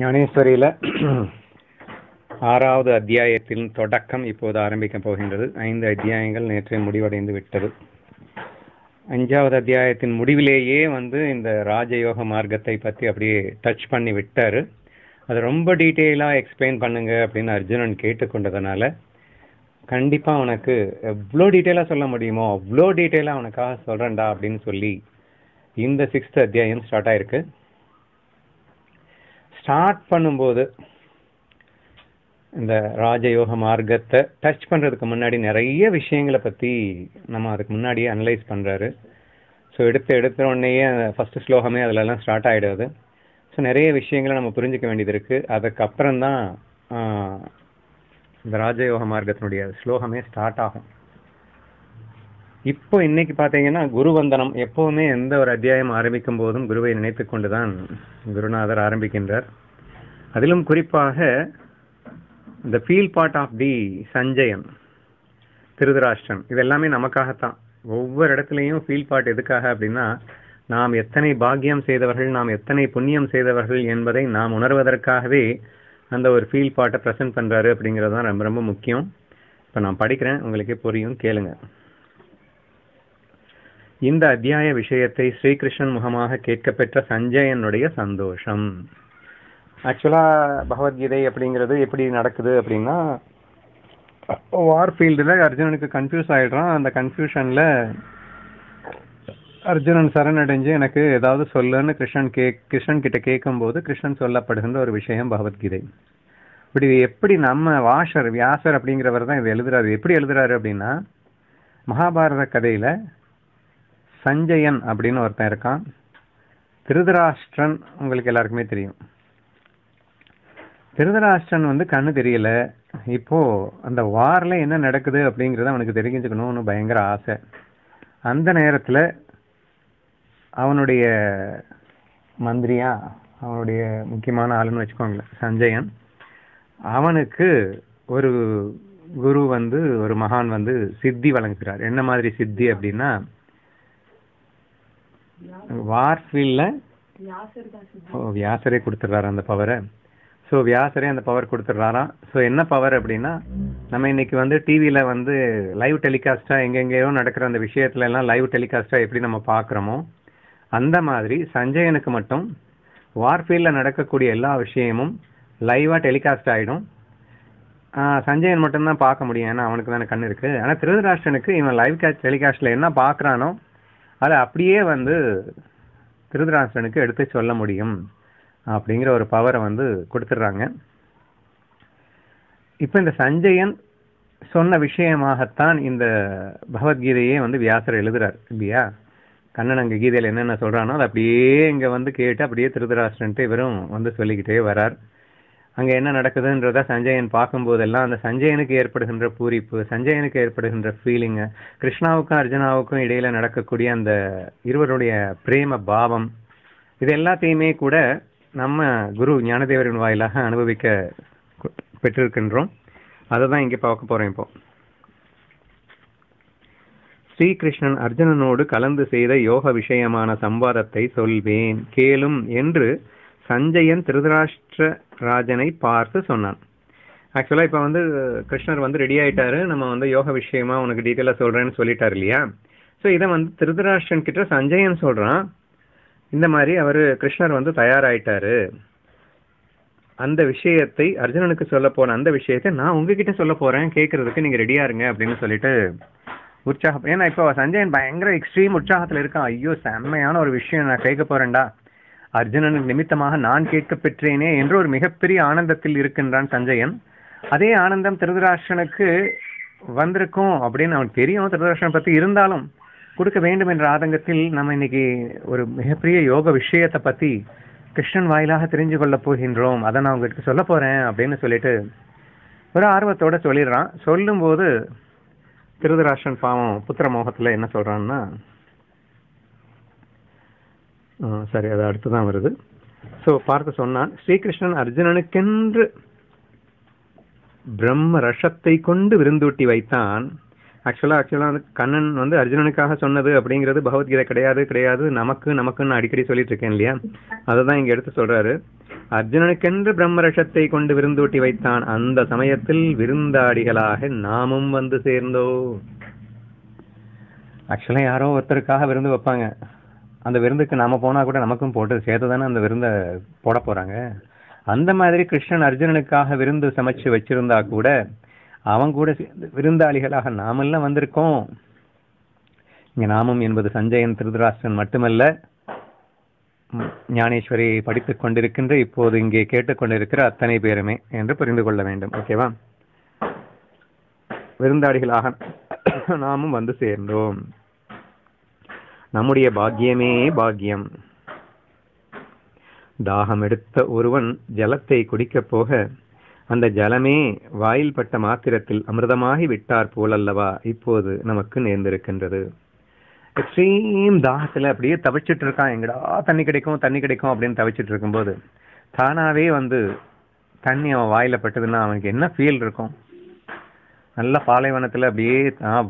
ஞானேஸ்வரியில் ஆறாவது அத்தியாயத்தின் தொடக்கம் இப்போது ஆரம்பிக்க போகின்றது. ஐந்து அத்தியாயங்கள் நேற்று முடிவடைந்து விட்டது. அஞ்சாவது அத்தியாயத்தின் முடிவிலேயே வந்து இந்த ராஜயோக மார்க்கத்தை பற்றி அப்படியே டச் பண்ணி விட்டார். அது ரொம்ப டீட்டெயிலாக எக்ஸ்பிளைன் பண்ணுங்க அப்படின்னு அர்ஜுனன் கேட்டுக்கொண்டதுனால கண்டிப்பாக உனக்கு எவ்வளோ டீட்டெயிலாக சொல்ல முடியுமோ அவ்வளோ டீட்டெயிலாக உனக்காக சொல்கிறேன்டா அப்படின்னு சொல்லி இந்த சிக்ஸ்த் அத்தியாயம் ஸ்டார்ட் ஆயிருக்கு. ஸ்டார்ட் பண்ணும்போது இந்த ராஜயோக மார்க்கத்தை டச் பண்ணுறதுக்கு முன்னாடி நிறைய விஷயங்களை பற்றி நம்ம அதுக்கு முன்னாடியே அனலைஸ் பண்ணுறாரு ஸோ எடுத்து எடுத்த உடனேயே ஃபஸ்ட்டு ஸ்லோகமே அதுல ஸ்டார்ட் ஆயிடுது ஸோ நிறைய விஷயங்களை நம்ம புரிஞ்சுக்க வேண்டியது இருக்குது அதுக்கப்புறம் தான் இந்த ராஜயோக மார்க்கத்தினுடைய ஸ்லோகமே ஸ்டார்ட் ஆகும். இப்போ இன்னைக்கு பார்த்தீங்கன்னா குரு வந்தனம் எப்போவுமே எந்த ஒரு அத்தியாயம் ஆரம்பிக்கும் போதும் குருவை நினைத்து கொண்டுதான் குருநாதர் ஆரம்பிக்கின்றார். அதிலும் குறிப்பாக இந்த ஃபீல் பார்ட் ஆஃப் தி சஞ்சயம் திருதராஷ்டிரம் இது எல்லாமே நமக்காகத்தான். ஒவ்வொரு இடத்துலையும் ஃபீல் பார்ட் எதுக்காக அப்படின்னா நாம் எத்தனை பாக்கியம் செய்தவர்கள் நாம் எத்தனை புண்ணியம் செய்தவர்கள் என்பதை நாம் உணர்வதற்காகவே அந்த ஒரு ஃபீல் பாட்டை ப்ரெசென்ட் பண்ணுறாரு அப்படிங்கிறது தான் ரொம்ப ரொம்ப முக்கியம். இப்போ நான் படிக்கிறேன் உங்களுக்கே புரியும் கேளுங்கள் இந்த அத்தியாய விஷயத்தை ஸ்ரீகிருஷ்ணன் முகமாக கேட்கப்பெற்ற சஞ்சயனுடைய சந்தோஷம். ஆக்சுவலாக பகவத்கீதை அப்படிங்கிறது எப்படி நடக்குது அப்படின்னா வார் ஃபீல்டில் அர்ஜுனனுக்கு கன்ஃபியூஸ் ஆகிடுறான் அந்த கன்ஃபியூஷனில் அர்ஜுனன் சரணடைஞ்சு எனக்கு ஏதாவது சொல்லுன்னு கிருஷ்ணன் கே கிருஷ்ணன் கிட்ட கேட்கும்போது கிருஷ்ணன் சொல்லப்படுகின்ற ஒரு விஷயம் பகவத்கீதை. இப்படி இது எப்படி நம்ம வாஷர் வியாசர் அப்படிங்கிறவர் தான் இது எழுதுறாரு. எப்படி எழுதுறாரு அப்படின்னா மகாபாரத கதையில் சஞ்சயன் அப்படின்னு ஒருத்தன் இருக்கான். திருதராஷ்டிரன் உங்களுக்கு எல்லாருக்குமே தெரியும். திருதராஷ்டிரன் வந்து கண்ணு தெரியல. இப்போ அந்த வார்ல என்ன நடக்குது அப்படிங்கிறத அவனுக்கு தெரிஞ்சுக்கணும்னு பயங்கர ஆசை. அந்த நேரத்தில் அவனுடைய மந்திரியா அவனுடைய முக்கியமான ஆளுன்னு வச்சுக்கோங்களேன் சஞ்சயன் அவனுக்கு ஒரு குரு வந்து ஒரு மகான் வந்து சித்தி வழங்குகிறார் என்ன மாதிரி சித்தி அப்படின்னா வார்ஃபீல்ட்ல ஓ வியாசரே கொடுத்துட்றாரு அந்த பவரை ஸோ வியாசரே அந்த பவர் கொடுத்துட்றாராம் ஸோ என்ன பவர் அப்படின்னா நம்ம இன்னைக்கு வந்து டிவியில வந்து லைவ் டெலிகாஸ்டா எங்கெங்கேயோ நடக்கிற அந்த விஷயத்துல எல்லாம் லைவ் டெலிகாஸ்டா எப்படி நம்ம பார்க்குறோமோ அந்த மாதிரி சஞ்சயனுக்கு மட்டும் வார்ஃபீல்ட்ல நடக்கக்கூடிய எல்லா விஷயமும் லைவா டெலிகாஸ்ட் ஆயிடும். சஞ்சயன் மட்டும்தான் பார்க்க முடியும். ஏன்னா அவனுக்கு தானே கண்ணு இருக்கு. ஆனா திருதராஷ்டனுக்கு இவன் லைவ் டெலிகாஸ்ட்ல என்ன பார்க்கறானோ அதை அப்படியே வந்து திருதராசனுக்கு எடுத்து சொல்ல முடியும் அப்படிங்கிற ஒரு பவரை வந்து கொடுத்துட்றாங்க. இப்போ இந்த சஞ்சயன் சொன்ன விஷயமாகத்தான் இந்த பகவத்கீதையே வந்து வியாசர் எழுதுறார் இல்லையா? கண்ணன் அங்க கீதையில என்னென்ன சொல்கிறானோ அதை அப்படியே இங்க வந்து கேட்டு அப்படியே திருதராஷ்டிரன்ட்டு இவரும் வந்து சொல்லிக்கிட்டே வரார். அங்க என்ன நடக்குதுன்றத சஞ்சயன் பார்க்கும்போதெல்லாம் அந்த சஞ்சயனுக்கு ஏற்படுகின்ற பூரிப்பு சஞ்சயனுக்கு ஏற்படுகின்ற ஃபீலிங்கு கிருஷ்ணாவுக்கும் அர்ஜுனாவுக்கும் இடையில நடக்கக்கூடிய அந்த இருவருடைய பிரேம பாவம் இது எல்லாத்தையுமே கூட நம்ம குரு ஞானதேவரின் வாயிலாக அனுபவிக்க பெற்றிருக்கின்றோம். அதை தான் இங்கே பார்க்க போறோம் இப்போ. ஸ்ரீகிருஷ்ணன் அர்ஜுனனோடு கலந்து செய்த யோக விஷயமான சம்பாதத்தை சொல்வேன் கேளும் என்று சஞ்சயன் திருதராஷ்டிர ராஜனை பார்த்து சொன்னான். ஆக்சுவலாக இப்போ வந்து கிருஷ்ணர் வந்து ரெடி ஆயிட்டாரு. நம்ம வந்து யோக விஷயமா உனக்கு டீட்டெயிலாக சொல்றேன்னு சொல்லிட்டாரு இல்லையா? ஸோ இதை வந்து திருதராஷ்டிரன் கிட்ட சஞ்சயன் சொல்றான். இந்த மாதிரி அவர் கிருஷ்ணர் வந்து தயாராயிட்டாரு. அந்த விஷயத்தை அர்ஜுனனுக்கு சொல்ல போன அந்த விஷயத்தை நான் உங்ககிட்ட சொல்ல போறேன். கேட்கறதுக்கு நீங்க ரெடியா இருங்க அப்படின்னு சொல்லிட்டு உற்சாகம். ஏன்னா இப்போ சஞ்சயன் பயங்கர எக்ஸ்ட்ரீம் உற்சாகத்துல இருக்கான். ஐயோ செம்மையான ஒரு விஷயம் நான் கேட்க போறேன்டா. அர்ஜுனனுக்கு நிமித்தமாக நான் கேட்க பெற்றேனே என்று ஒரு மிகப்பெரிய ஆனந்தத்தில் இருக்கின்றான் சஞ்சயன். அதே ஆனந்தம் திருதராஷ்டனுக்கு வந்திருக்கும் அப்படின்னு அவன் தெரியும். திருதராஷ்டனை பத்தி இருந்தாலும் கொடுக்க வேண்டும் என்ற ஆதங்கத்தில் நம்ம இன்னைக்கு ஒரு மிகப்பெரிய யோக விஷயத்தை பத்தி கிருஷ்ணன் வாயிலாக தெரிஞ்சு கொள்ள போகின்றோம். அதை நான் உங்களுக்கு சொல்ல போறேன் அப்படின்னு சொல்லிட்டு ஒரு ஆர்வத்தோட சொல்லிடுறான். சொல்லும்போது திருதராஷ்டிரன் பாவம் புத்திர மோகத்துல என்ன சொல்றான்னா சரி அது அடுத்துதான் வருது. சோ பார்த்து சொன்னான் ஸ்ரீகிருஷ்ணன் அர்ஜுனனுக்கென்று பிரம்ம ரஷத்தை கொண்டு விருந்தூட்டி வைத்தான். ஆக்சுவலாக ஆக்சுவலாக வந்து கண்ணன் வந்து அர்ஜுனனுக்காக சொன்னது அப்படிங்கிறது பகவத்கீதை கிடையாது கிடையாது. நமக்கு நமக்குன்னு அடிக்கடி சொல்லிட்டு இருக்கேன் இல்லையா? அதை தான் இங்க எடுத்து சொல்றாரு. அர்ஜுனனுக்கென்று பிரம்ம ரஷத்தை கொண்டு விருந்தூட்டி வைத்தான். அந்த சமயத்தில் விருந்தாடிகளாக நாமும் வந்து சேர்ந்தோ ஆக்சுவலா யாரோ ஒருத்தருக்காக விருந்து வைப்பாங்க. அந்த விருந்துக்கு நாம போனா கூட நமக்கும் போட்டு சேர்த்து தானே அந்த விருந்தை போட போறாங்க? அந்த மாதிரி கிருஷ்ணன் அர்ஜுனனுக்காக விருந்து சமைச்சு வச்சிருந்தா கூட அவன் கூட சேர்ந்து விருந்தாளிகளாக நாமெல்லாம் வந்திருக்கோம். இங்க நாமம் என்பது சஞ்சயன் திருதராஷ்டிரன் மட்டுமல்ல ஞானேஸ்வரி படித்துக் கொண்டிருக்கின்ற இப்போது இங்கே கேட்டுக்கொண்டிருக்கிற அத்தனை பேருமே என்று புரிந்து கொள்ள வேண்டும். ஓகேவா விருந்தாளிகளாக நாமும் வந்து சேர்ந்தோம். நம்முடைய பாக்கியமே பாக்கியம். தாகம் எடுத்த ஒருவன் ஜலத்தை குடிக்கப் போக அந்த ஜலமே வாயில் பட்ட மாத்திரத்தில் அமிர்தமாகி விட்டார் போலல்லவா இப்போது நமக்கு நேர்ந்திருக்கின்றது. எக்ஸ்ட்ரீம் தாகத்தில் அப்படியே தவிச்சிட்டு இருக்கான். எங்கடா தண்ணி கிடைக்கும் தண்ணி கிடைக்கும் அப்படின்னு தவிச்சிட்டு இருக்கும்போது தானாவே வந்து தண்ணி அவன் வாயில பட்டதுன்னா அவனுக்கு என்ன ஃபீல் இருக்கும்? நல்ல பாலைவனத்தில் அப்படியே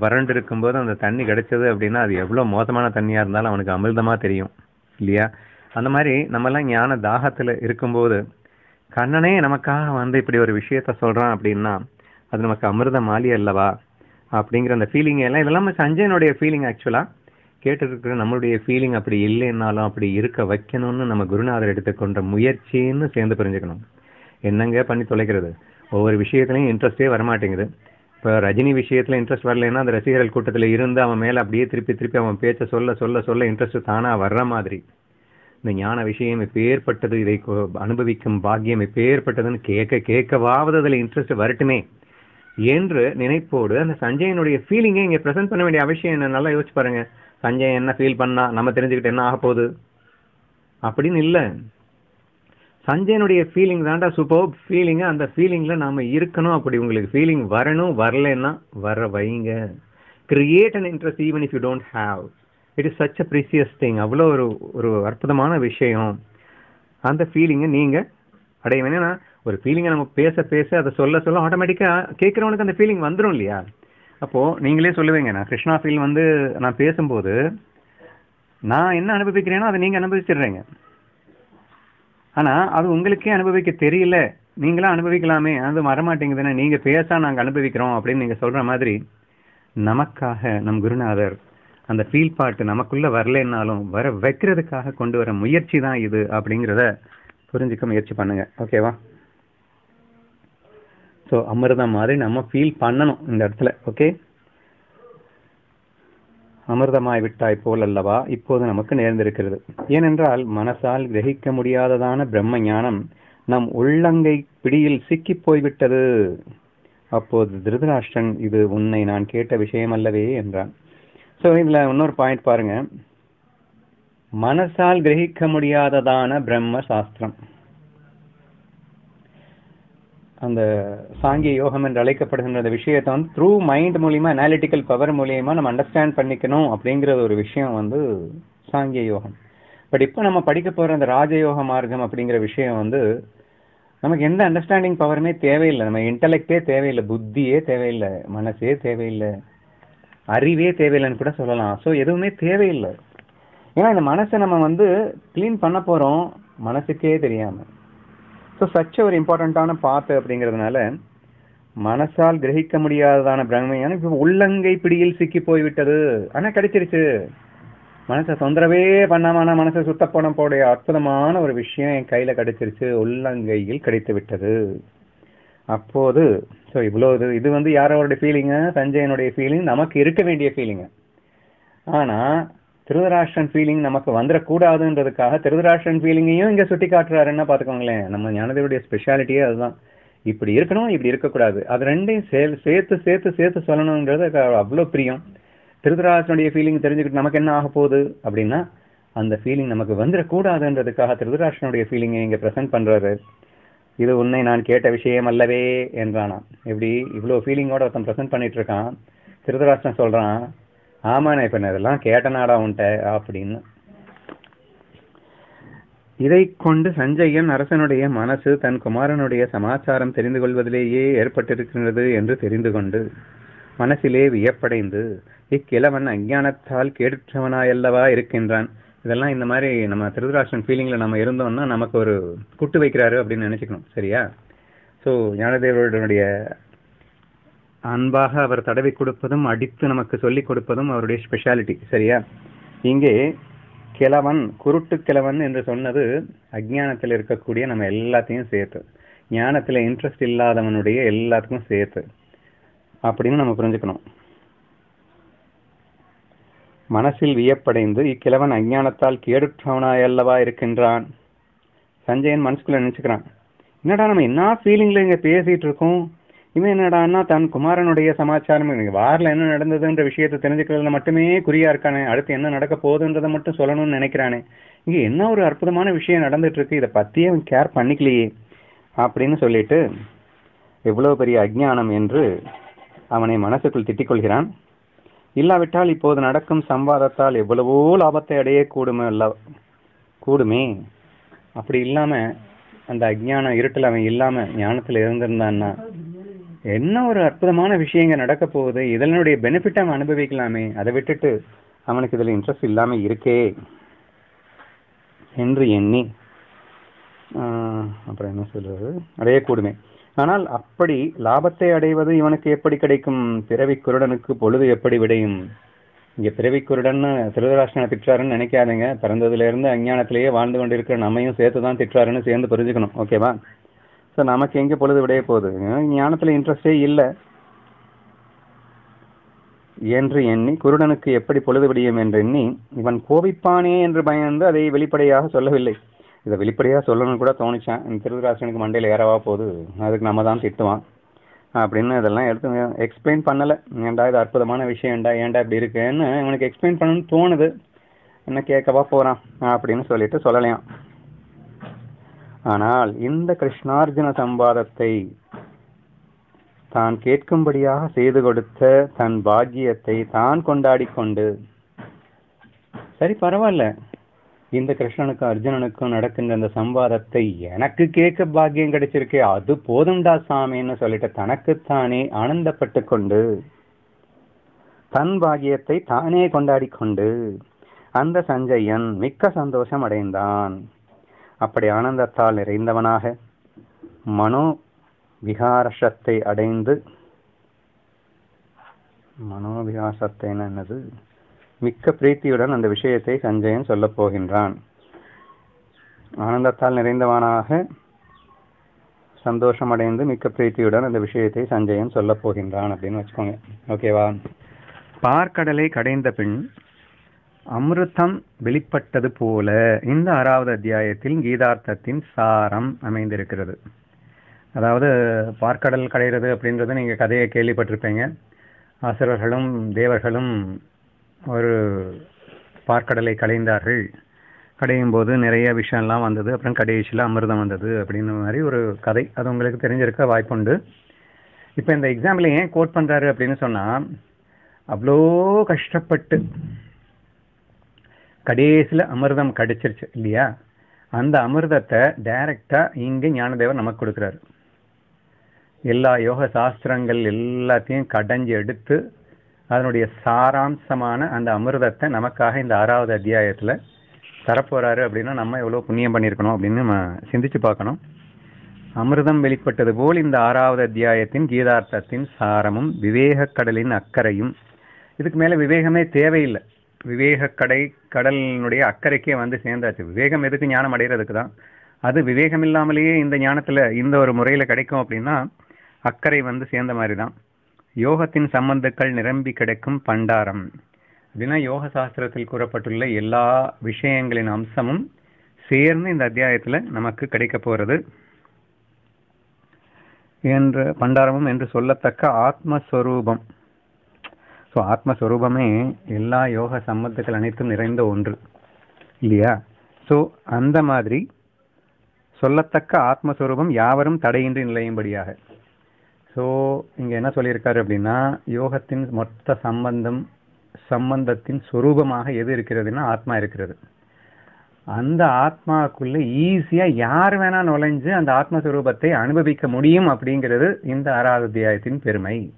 வறண்டு இருக்கும்போது அந்த தண்ணி கிடைச்சது அப்படின்னா அது எவ்வளோ மோசமான தண்ணியாக இருந்தாலும் அவனுக்கு அமிர்தமாக தெரியும் இல்லையா? அந்த மாதிரி நம்மலாம் ஞான தாகத்தில் இருக்கும்போது கண்ணனே நமக்காக வந்து இப்படி ஒரு விஷயத்த சொல்கிறான் அப்படின்னா அது நமக்கு அமிர்த மாலி அல்லவா? அப்படிங்கிற அந்த ஃபீலிங் எல்லாம் இதெல்லாம் சஞ்சயனுடைய ஃபீலிங் ஆக்சுவலாக கேட்டுருக்கிற நம்மளுடைய ஃபீலிங் அப்படி இல்லைன்னாலும் அப்படி இருக்க வைக்கணும்னு நம்ம குருநாதர் எடுத்துக்கொண்ட முயற்சின்னு சேர்ந்து புரிஞ்சுக்கணும். என்னங்க பண்ணி தொலைக்கிறது? ஒவ்வொரு விஷயத்துலையும் இன்ட்ரெஸ்டே வரமாட்டேங்குது. இப்போ ரஜினி விஷயத்தில் இன்ட்ரெஸ்ட் வரலைன்னா அந்த ரசிகர்கள் கூட்டத்தில் இருந்து அவன் மேலே அப்படியே திருப்பி திருப்பி அவன் பேச்ச சொல்ல சொல்ல சொல்ல இன்ட்ரெஸ்ட் தானாக வர்ற மாதிரி. இந்த ஞான விஷயம் எப்பேற்பட்டது இதை அனுபவிக்கும் பாக்கியம் எப்பேற்பட்டதுன்னு கேட்க கேட்கவாவது அதில் இன்ட்ரெஸ்ட் வரட்டுமே என்று நினைப்போடு அந்த சஞ்சயனுடைய ஃபீலிங்கை இங்கே ப்ரெசென்ட் பண்ண வேண்டிய அவசியம் என்ன? நல்லா யோசிச்சு பாருங்க. சஞ்சய் என்ன ஃபீல் பண்ணா? நம்ம தெரிஞ்சுக்கிட்டு என்ன ஆக போகுது அப்படின்னு இல்லை. சஞ்சயனுடைய ஃபீலிங் தாண்டா சூப்பர். ஃபீலிங்கு அந்த ஃபீலிங்கில் நாம் இருக்கணும் அப்படி. உங்களுக்கு ஃபீலிங் வரணும் வரலைன்னா வர வைங்க. Create and interest even if you don't have it is such a precious thing அவ்வளோ ஒரு ஒரு அற்புதமான விஷயம். அந்த ஃபீலிங்கை நீங்கள் அடைய வேணா ஒரு ஃபீலிங்கை நம்ம பேச பேச அதை சொல்ல சொல்ல ஆட்டோமேட்டிக்காக கேட்குறவனுக்கு அந்த ஃபீலிங் வந்துடும் இல்லையா? அப்போது நீங்களே சொல்லுவீங்க நான் கிருஷ்ணா ஃபீல் வந்து நான் பேசும்போது நான் என்ன அனுபவிக்கிறேனோ அதை நீங்கள் அனுபவிச்சிடுறீங்க. ஆனா அது உங்களுக்கே அனுபவிக்க தெரியல. நீங்களா அனுபவிக்கலாமே அது வரமாட்டேங்குதுன்னு நீங்க பேசா நாங்க அனுபவிக்கிறோம் அப்படின்னு நீங்க சொல்ற மாதிரி நமக்காக நம் குருநாதர் அந்த ஃபீல் பாட்டு நமக்குள்ள வரலைன்னாலும் வர வைக்கிறதுக்காக கொண்டு வர முயற்சி தான் இது அப்படிங்கிறத புரிஞ்சுக்க முயற்சி பண்ணுங்க. ஓகேவா ஸோ அமிர்தம் மாதிரி நம்ம ஃபீல் பண்ணணும் இந்த இடத்துல. ஓகே அமிர்தமாய் விட்டாய் போல் அல்லவா இப்போது நமக்கு நேர்ந்திருக்கிறது. ஏனென்றால் மனசால் கிரகிக்க முடியாததான பிரம்ம ஞானம் நம் உள்ளங்கை பிடியில் சிக்கி போய்விட்டது. அப்போது திருதராஷ்டிரன் இது உன்னை நான் கேட்ட விஷயம் அல்லவே என்றான். சோ இதுல இன்னொரு பாயிண்ட் பாருங்க. மனசால் கிரகிக்க முடியாததான பிரம்ம சாஸ்திரம். அந்த சாங்கிய யோகம் என்று அழைக்கப்படுகின்ற அந்த விஷயத்தை வந்து த்ரூ மைண்ட் மூலியமா அனாலிட்டிக்கல் பவர் மூலியமா நம்ம அண்டர்ஸ்டாண்ட் பண்ணிக்கணும் அப்படிங்கிற ஒரு விஷயம் வந்து சாங்கிய யோகம். பட் இப்போ நம்ம படிக்க போற அந்த ராஜயோக மார்க்கம் அப்படிங்கிற விஷயம் வந்து நமக்கு எந்த அண்டர்ஸ்டாண்டிங் பவருமே தேவையில்லை. நம்ம இன்டலெக்டே தேவையில்லை புத்தியே தேவையில்லை மனசே தேவையில்லை அறிவே தேவையில்லைன்னு கூட சொல்லலாம். ஸோ எதுவுமே தேவையில்லை. ஏன்னா இந்த மனசை நம்ம வந்து க்ளீன் பண்ண போறோம் மனசுக்கே தெரியாமல் ஸோ சச்ச ஒரு இம்பார்ட்டண்ட்டான பாத்து அப்படிங்கிறதுனால மனசால் கிரகிக்க முடியாததான பிரமையான இப்போ உள்ளங்கை பிடியில் சிக்கி போய்விட்டது. ஆனால் கிடைச்சிருச்சு. மனசை தொந்தரவே பண்ணாம மனசை சுத்தப்பணம் போடைய அற்புதமான ஒரு விஷயம் என் கையில் கிடைச்சிருச்சு. உள்ளங்கையில் கிடைத்து விட்டது அப்போது ஸோ இவ்வளோ இது இது வந்து யாரோட ஃபீலிங்கு சஞ்சயனுடைய ஃபீலிங் நமக்கு இருக்க வேண்டிய ஃபீலிங்கு ஆனால் திருதராஷ்டிரன் ஃபீலிங் நமக்கு வந்துடக்கூடாதுன்றதுக்காக திருதராஷ்டிரன் ஃபீலிங்கையும் இங்கே சுட்டி காட்டுறாருன்னா பார்த்துக்கோங்களேன். நம்ம ஞானதேவருடைய ஸ்பெஷாலிட்டியே அதுதான். இப்படி இருக்கணும் இப்படி இருக்கக்கூடாது. அது ரெண்டையும் சே- சேர்த்து சேர்த்து சேர்த்து சொல்லணுன்றது அவ்வளோ பிரியம். திருதராஷ்டனுடைய ஃபீலிங் தெரிஞ்சுக்கிட்டு நமக்கு என்ன ஆக போகுது அப்படின்னா அந்த ஃபீலிங் நமக்கு வந்துடக்கூடாதுன்றதுக்காக திருதராஷ்டனுடைய ஃபீலிங்கை இங்கே ப்ரெசென்ட் பண்ணுறாரு இது உன்னை நான் கேட்ட விஷயம் அல்லவே என்றானா எப்படி? இவ்வளோ ஃபீலிங்கோட ஒருத்தன் ப்ரெசென்ட் பண்ணிட்டு இருக்கான். திருதராஷ்டிரன் சொல்கிறான் ஆமாண்ணா இப்போ நான் இதெல்லாம் கேட்டனாடா உன்ட்ட அப்படின்னு. இதை கொண்டு சஞ்சயன் அரசனுடைய மனசு தன் குமாரனுடைய சமாச்சாரம் தெரிந்து கொள்வதிலேயே ஏற்பட்டிருக்கிறது என்று தெரிந்து கொண்டு மனசிலே வியப்படைந்து இக்கிழவன் அஞ்ஞானத்தால் கேடுற்றவனாயல்லவா இருக்கின்றான். இதெல்லாம் இந்த மாதிரி நம்ம திருதராஷ்டிரன் ஃபீலிங்கில் நம்ம இருந்தோம்னா நமக்கு ஒரு குட்டு வைக்கிறாரு அப்படின்னு நினச்சிக்கணும் சரியா? ஸோ ஞானதேவருடைய அன்பாக அவர் தடவி கொடுப்பதும் அடித்து நமக்கு சொல்லிக் கொடுப்பதும் அவருடைய ஸ்பெஷாலிட்டி சரியா? இங்கே கிழவன் குருட்டு கிழவன் என்று சொன்னது அஜ்ஞானத்தில் இருக்கக்கூடிய நம்ம எல்லாத்தையும் சேர்த்து. ஞானத்தில் இன்ட்ரெஸ்ட் இல்லாதவனுடைய எல்லாத்துக்கும் சேர்த்து. அப்படின்னு நம்ம புரிஞ்சுக்கணும். மனசில் வியப்படைந்து இக்கிழவன் அஞ்ஞானத்தால் கேடுற்றவனாய் அல்லவா இருக்கின்றான்? சஞ்சயன் மனசுக்குள்ள நினைச்சுக்கிறான். என்னடா நம்ம என்ன ஃபீலிங்ல இங்க பேசிட்டு இருக்கோம்? இவன் என்னடான்னா தன் குமாரனுடைய சமாச்சாரம் வாரில் என்ன நடந்ததுன்ற விஷயத்தை தெரிஞ்சுக்கிறதுல மட்டுமே குறியா இருக்கானே. அடுத்து என்ன நடக்க போகுதுன்றதை மட்டும் சொல்லணும்னு நினைக்கிறானே. இங்க என்ன ஒரு அற்புதமான விஷயம் நடந்துட்டு இருக்கு இதை பத்தியே அவன் கேர் பண்ணிக்கலையே அப்படின்னு சொல்லிட்டு எவ்வளவு பெரிய அஜ்ஞானம் என்று அவனை மனசுக்குள் திட்டிக்கொள்கிறான். இல்லாவிட்டால் இப்போது நடக்கும் சம்பாதத்தால் எவ்வளவோ லாபத்தை அடையக்கூடுமே அல்ல கூடுமே. அப்படி இல்லாம அந்த அஜ்ஞான இருட்டில் அவன் இல்லாம ஞானத்துல இருந்திருந்தான்னா என்ன ஒரு அற்புதமான விஷயங்க நடக்க போகுது? இதனுடைய பெனிஃபிட் அவன் அனுபவிக்கலாமே? அதை விட்டுட்டு அவனுக்கு இதில் இன்ட்ரெஸ்ட் இல்லாமல் இருக்கே என்று எண்ணி அப்புறம் என்ன சொல்றது? அடையக்கூடுமே ஆனால் அப்படி லாபத்தை அடைவது இவனுக்கு எப்படி கிடைக்கும்? பிறவி குருடனுக்கு பொழுது எப்படி விடையும்? இங்கே பிறவி குருடன்னு திருதராஷ்டனை திட்டாருன்னு நினைக்காதீங்க. பிறந்ததுலேருந்து அஞ்ஞானத்திலேயே வாழ்ந்து கொண்டிருக்கிற நம்மையும் சேர்த்து தான் திட்டாருன்னு சேர்ந்து புரிஞ்சுக்கணும். ஓகேவா? ஸோ நமக்கு எங்கே பொழுது விடைய போகுது. ஞானத்தில் இன்ட்ரெஸ்டே இல்லை. என்று எண்ணி குருடனுக்கு எப்படி பொழுது விடியும் என்று எண்ணி இவன் கோபிப்பானே என்று பயந்து அதை வெளிப்படையாக சொல்லவில்லை. இதை வெளிப்படையாக சொல்லணும்னு கூட தோணிச்சேன். இந்த திருதராசனுக்கு மண்டையில் ஏறவா போகுது. அதுக்கு நம்ம தான் திட்டுவான். அப்படின்னு இதெல்லாம் எடுத்து எக்ஸ்பிளைன் பண்ணலை. ஏன்டா இது அற்புதமான விஷயம்டா ஏன்டா இப்படி இருக்குன்னு இவனுக்கு எக்ஸ்பிளைன் பண்ணணும்னு தோணுது. என்ன கேட்கவா போகிறான் அப்படின்னு சொல்லிட்டு சொல்லலையாம். ஆனால் இந்த கிருஷ்ணார்ஜுன சம்பாதத்தை தான் கேட்கும்படியாக செய்து கொடுத்த தன் பாக்கியத்தை தான் கொண்டாடி கொண்டு சரி பரவாயில்ல. இந்த கிருஷ்ணனுக்கும் அர்ஜுனனுக்கும் நடக்கின்ற இந்த சம்பாதத்தை எனக்கு கேட்க பாக்கியம் கிடைச்சிருக்கே அது போதும்டா சாமின்னு சொல்லிட்டு தனக்குத்தானே ஆனந்தப்பட்டு கொண்டு தன் பாக்கியத்தை தானே கொண்டாடி கொண்டு அந்த சஞ்சயன் மிக்க சந்தோஷம் அடைந்தான். அப்படி ஆனந்தத்தால் நிறைந்தவனாக மனோ விகாரஷத்தை அடைந்து மனோவிகாசத்தை என்னது? மிக்க பிரீத்தியுடன் அந்த விஷயத்தை சஞ்சயன் சொல்லப் போகின்றான். ஆனந்தத்தால் நிறைந்தவனாக சந்தோஷம் அடைந்து மிக்க பிரீத்தியுடன் அந்த விஷயத்தை சஞ்சயன் சொல்லப் போகின்றான் அப்படின்னு வச்சுக்கோங்க. ஓகேவா? பார்க்கடலை கடைந்த பின் அமிர்தம் வெளிப்பட்டது போல இந்த ஆறாவது அத்தியாயத்தில் கீதார்த்தத்தின் சாரம் அமைந்திருக்கிறது. அதாவது பார்க்கடல் கடைகிறது அப்படின்றது நீங்கள் கதையை கேள்விப்பட்டிருப்பீங்க. ஆசிரியர்களும் தேவர்களும் ஒரு பார்க்கடலை கலைந்தார்கள் கடையும் போது நிறைய விஷயம்லாம் வந்தது. அப்புறம் கடைசியில் அமிர்தம் வந்தது அப்படின்ற மாதிரி ஒரு கதை. அது உங்களுக்கு தெரிஞ்சிருக்க வாய்ப்புண்டு. இப்போ இந்த எக்ஸாம்பிள் ஏன் கோட் பண்ணுறாரு அப்படின்னு சொன்னால் அவ்வளோ கஷ்டப்பட்டு கடைசியில் அமிர்தம் கிடைச்சிருச்சு இல்லையா? அந்த அமிர்தத்தை டைரக்டாக இங்கே ஞானதேவர் நமக்கு கொடுக்குறாரு. எல்லா யோக சாஸ்திரங்கள் எல்லாத்தையும் கடைஞ்சி எடுத்து அதனுடைய சாராம்சமான அந்த அமிர்தத்தை நமக்காக இந்த ஆறாவது அத்தியாயத்தில் தரப்போகிறாரு அப்படின்னா நம்ம எவ்வளோ புண்ணியம் பண்ணியிருக்கணும் அப்படின்னு நம்ம சிந்திச்சு பார்க்கணும். அமிர்தம் வெளிப்பட்டது போல் இந்த ஆறாவது அத்தியாயத்தின் கீதார்த்தத்தின் சாரமும் விவேக கடலின் அக்கறையும். இதுக்கு மேலே விவேகமே தேவையில்லை. விவேக கடை கடலினுடைய அக்கறைக்கே வந்து சேர்ந்தாச்சு. விவேகம் எதுக்கு ஞானம் அடைகிறதுக்கு தான்? அது விவேகம் இல்லாமலேயே இந்த ஞானத்தில் இந்த ஒரு முறையில் கிடைக்கும் அப்படின்னா அக்கறை வந்து சேர்ந்த மாதிரி தான். யோகத்தின் சம்பந்தங்கள் நிரம்பி கிடைக்கும் பண்டாரம். அப்படின்னா யோக சாஸ்திரத்தில் கூறப்பட்டுள்ள எல்லா விஷயங்களின் அம்சமும் சேர்ந்து இந்த அத்தியாயத்தில் நமக்கு கிடைக்க போகிறது என்ற பண்டாரமும் என்று சொல்லத்தக்க ஆத்மஸ்வரூபம். ஸோ ஆத்மஸ்வரூபமே எல்லா யோக சம்பந்தங்கள் அனைத்தும் நிறைந்த ஒன்று. இல்லையா? ஸோ அந்த மாதிரி சொல்லத்தக்க ஆத்மஸ்வரூபம் யாவரும் தடையின்றி நிலையும்படியாக. ஸோ இங்கே என்ன சொல்லியிருக்காரு அப்படின்னா யோகத்தின் மொத்த சம்பந்தம் சம்பந்தத்தின் சுரூபமாக எது இருக்கிறதுன்னா ஆத்மா இருக்கிறது. அந்த ஆத்மாவுக்குள்ளே ஈஸியாக யார் வேணால் நுழைஞ்சு அந்த ஆத்மஸ்வரூபத்தை அனுபவிக்க முடியும் அப்படிங்கிறது இந்த ஆறாவது அத்தியாயத்தின் பெருமை.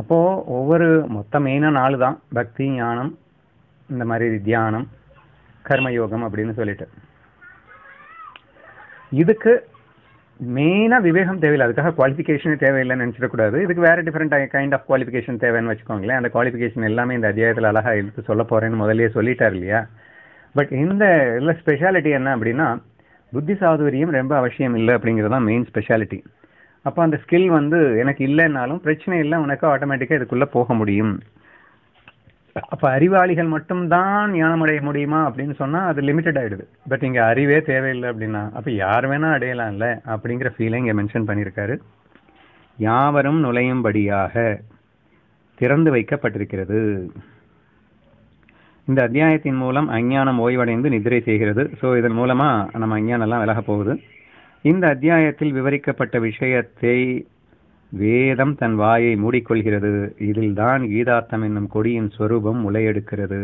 அப்போது ஒவ்வொரு மொத்த மெயினா நாலு தான் பக்தி ஞானம் இந்த மாதிரி தியானம் கர்மயோகம் அப்படின்னு சொல்லிட்டு. இதுக்கு மெயினாக விவேகம் தேவையில்லை. அதுக்காக குவாலிஃபிகேஷனே தேவையில்லைன்னு நினைச்சிடக்கூடாது இதுக்கு வேறு டிஃப்ரெண்ட் கைண்ட் ஆஃப் குவாலிஃபிகேஷன் தேவைன்னு வச்சுக்கோங்களேன். அந்த குவாலிஃபிகேஷன் எல்லாமே இந்த அத்தியாயத்தில் அழகாக எடுத்து சொல்ல போகிறேன்னு முதலே சொல்லிட்டார் இல்லையா? பட் இந்த இதில் ஸ்பெஷாலிட்டி என்ன அப்படின்னா புத்தி சாதுரியம் ரொம்ப அவசியம் இல்லை அப்படிங்கிறது தான் மெயின் ஸ்பெஷாலிட்டி அப்போ அந்த ஸ்கில் வந்து எனக்கு இல்லைன்னாலும் பிரச்சனை இல்லை உனக்கு ஆட்டோமேட்டிக்காக இதுக்குள்ளே போக முடியும். அப்போ அறிவாளிகள் மட்டும்தான் ஞானம் அடைய முடியுமா அப்படின்னு சொன்னால் அது லிமிட்டட் ஆகிடுது பட் இங்கே அறிவே தேவையில்லை அப்படின்னா அப்போ யார் வேணா அடையலாம்ல அப்படிங்கிற ஃபீலை இங்கே மென்ஷன் பண்ணியிருக்காரு. யாவரும் நுழையும்படியாக திறந்து வைக்கப்பட்டிருக்கிறது. இந்த அத்தியாயத்தின் மூலம் அஞ்ஞானம் ஓய்வடைந்து நிதிரை செய்கிறது. ஸோ இதன் மூலமாக நம்ம அஞ்ஞானம்லாம் விலக போகுது. இந்த அத்தியாயத்தில் விவரிக்கப்பட்ட விஷயத்தை வேதம் தன் வாயை மூடிக்கொள்கிறது. இதில்தான் கீதார்த்தம் என்னும் கொடியின் ஸ்வரூபம் முளையெடுக்கிறது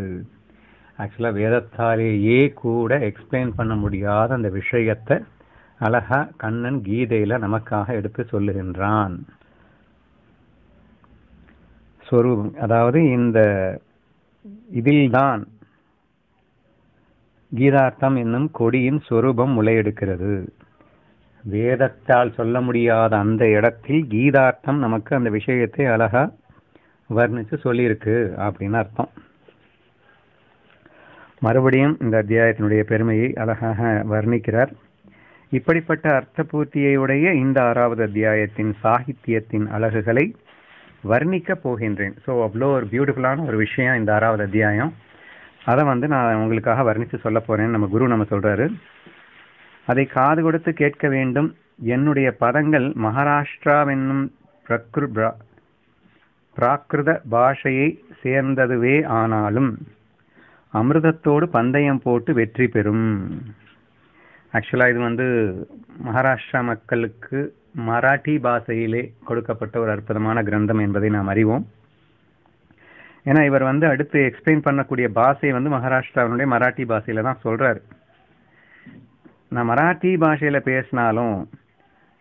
ஆக்சுவலாக வேதத்தாலேயே கூட எக்ஸ்பிளைன் பண்ண முடியாத அந்த விஷயத்தை அழகா கண்ணன் கீதையில் நமக்காக எடுத்து சொல்லுகின்றான். ஸ்வரூபம் அதாவது இந்த இதில்தான் கீதார்த்தம் என்னும் கொடியின் சொரூபம் முளையெடுக்கிறது வேதத்தால் சொல்ல முடியாத அந்த இடத்தில் கீதார்த்தம் நமக்கு அந்த விஷயத்தை அழகா வர்ணிச்சு சொல்லியிருக்கு அப்படின்னு அர்த்தம். மறுபடியும் இந்த அத்தியாயத்தினுடைய பெருமையை அழகாக வர்ணிக்கிறார். இப்படிப்பட்ட அர்த்த பூர்த்தியுடைய இந்த ஆறாவது அத்தியாயத்தின் சாகித்யத்தின் அழகுகளை வர்ணிக்க போகின்றேன். ஸோ அவ்வளோ ஒரு பியூட்டிஃபுல்லான ஒரு விஷயம் இந்த ஆறாவது அத்தியாயம். அதை வந்து நான் உங்களுக்காக வர்ணித்து சொல்ல போறேன் நம்ம குரு நம்ம சொல்றாரு. அதை காது கொடுத்து கேட்க வேண்டும். என்னுடைய பதங்கள் மகாராஷ்டிராவென்னும் பிரக்ரு பிராகிருத பாஷையை சேர்ந்ததுவே ஆனாலும் அமிர்தத்தோடு பந்தயம் போட்டு வெற்றி பெறும். ஆக்சுவலா இது வந்து மகாராஷ்டிரா மக்களுக்கு மராட்டி பாஷையிலே கொடுக்கப்பட்ட ஒரு அற்புதமான கிரந்தம் என்பதை நாம் அறிவோம். ஏன்னா இவர் வந்து அடுத்து எக்ஸ்பிளைன் பண்ணக்கூடிய பாஷை வந்து மகாராஷ்டிராவினுடைய மராட்டி பாஷையில தான் சொல்றாரு. நான் மராட்டி பாஷையில் பேசினாலும்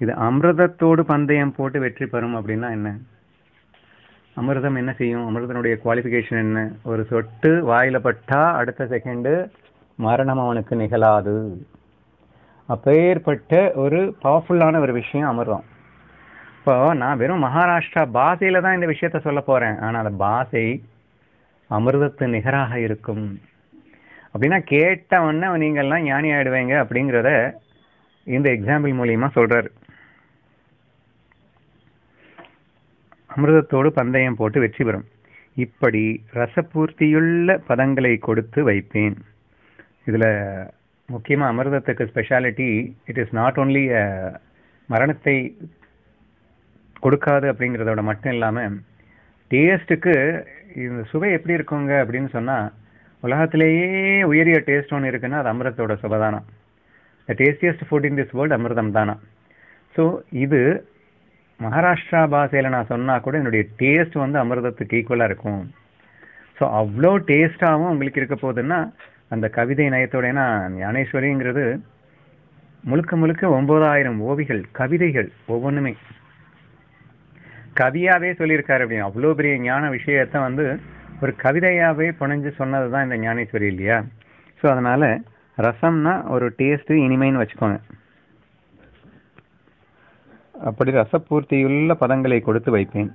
இது அமிர்தத்தோடு பந்தயம் போட்டு வெற்றி பெறும் அப்படின்னா என்ன? அமிர்தம் என்ன செய்யும்? அமிர்தனுடைய குவாலிஃபிகேஷன் என்ன? ஒரு சொட்டு வாயில் பட்டா அடுத்த செகண்டு மரணம் அவனுக்கு நிகழாது. அப்பேற்பட்ட ஒரு பவர்ஃபுல்லான ஒரு விஷயம் அமிர்தம். இப்போ நான் வெறும் மகாராஷ்டிரா பாசையில் தான் இந்த விஷயத்த சொல்ல போகிறேன் ஆனால் அந்த பாஷை அமிர்தத்து நிகராக இருக்கும். அப்படின்னா கேட்டவொன்னே நீங்கள்லாம் ஞானி ஆயிடுவீங்க அப்படிங்கிறத இந்த எக்ஸாம்பிள் மூலியமா சொல்றாரு. அமிர்தத்தோடு பந்தயம் போட்டு வெற்றி பெறும். இப்படி ரசபூர்த்தியுள்ள பதங்களை கொடுத்து வைப்பேன். இதுல முக்கியமாக அமிர்தத்துக்கு speciality it is not only மரணத்தை கொடுக்காது அப்படிங்கிறதோட மட்டும் இல்லாமல் டேஸ்ட்டுக்கு இந்த சுவை எப்படி இருக்குங்க அப்படின்னு சொன்னால் உலகத்திலேயே உயரிய டேஸ்ட் ஒன்று இருக்குன்னா அது அமிர்தத்தோட சுபதானம் the tastiest food in this world அமிர்தம் தானா ஸோ இது மகாராஷ்டிரா பாஷையில் நான் சொன்னால் கூட என்னுடைய டேஸ்ட் வந்து அமிர்தத்துக்கு ஈக்குவலாக இருக்கும். ஸோ அவ்வளோ டேஸ்ட்டாகவும் உங்களுக்கு இருக்க போகுதுன்னா அந்த கவிதை நயத்தோட ஏன்னா ஞானேஸ்வரிங்கிறது முழுக்க முழுக்க ஒம்பதாயிரம் ஓவிகள் கவிதைகள் ஒவ்வொன்றுமே கவியாவே சொல்லியிருக்காரு அப்படின்னு. அவ்வளோ பெரிய ஞான விஷயத்த வந்து ஒரு கவிதையாவே புனைஞ்சு சொன்னது தான் இந்த ஞானேஸ்வரி இல்லையா? ஸோ அதனால ரசம்னா ஒரு டேஸ்ட் இனிமைன்னு வச்சுக்கோங்க. அப்படி ரசப்பூர்த்தியுள்ள பதங்களை கொடுத்து வைப்பேன்.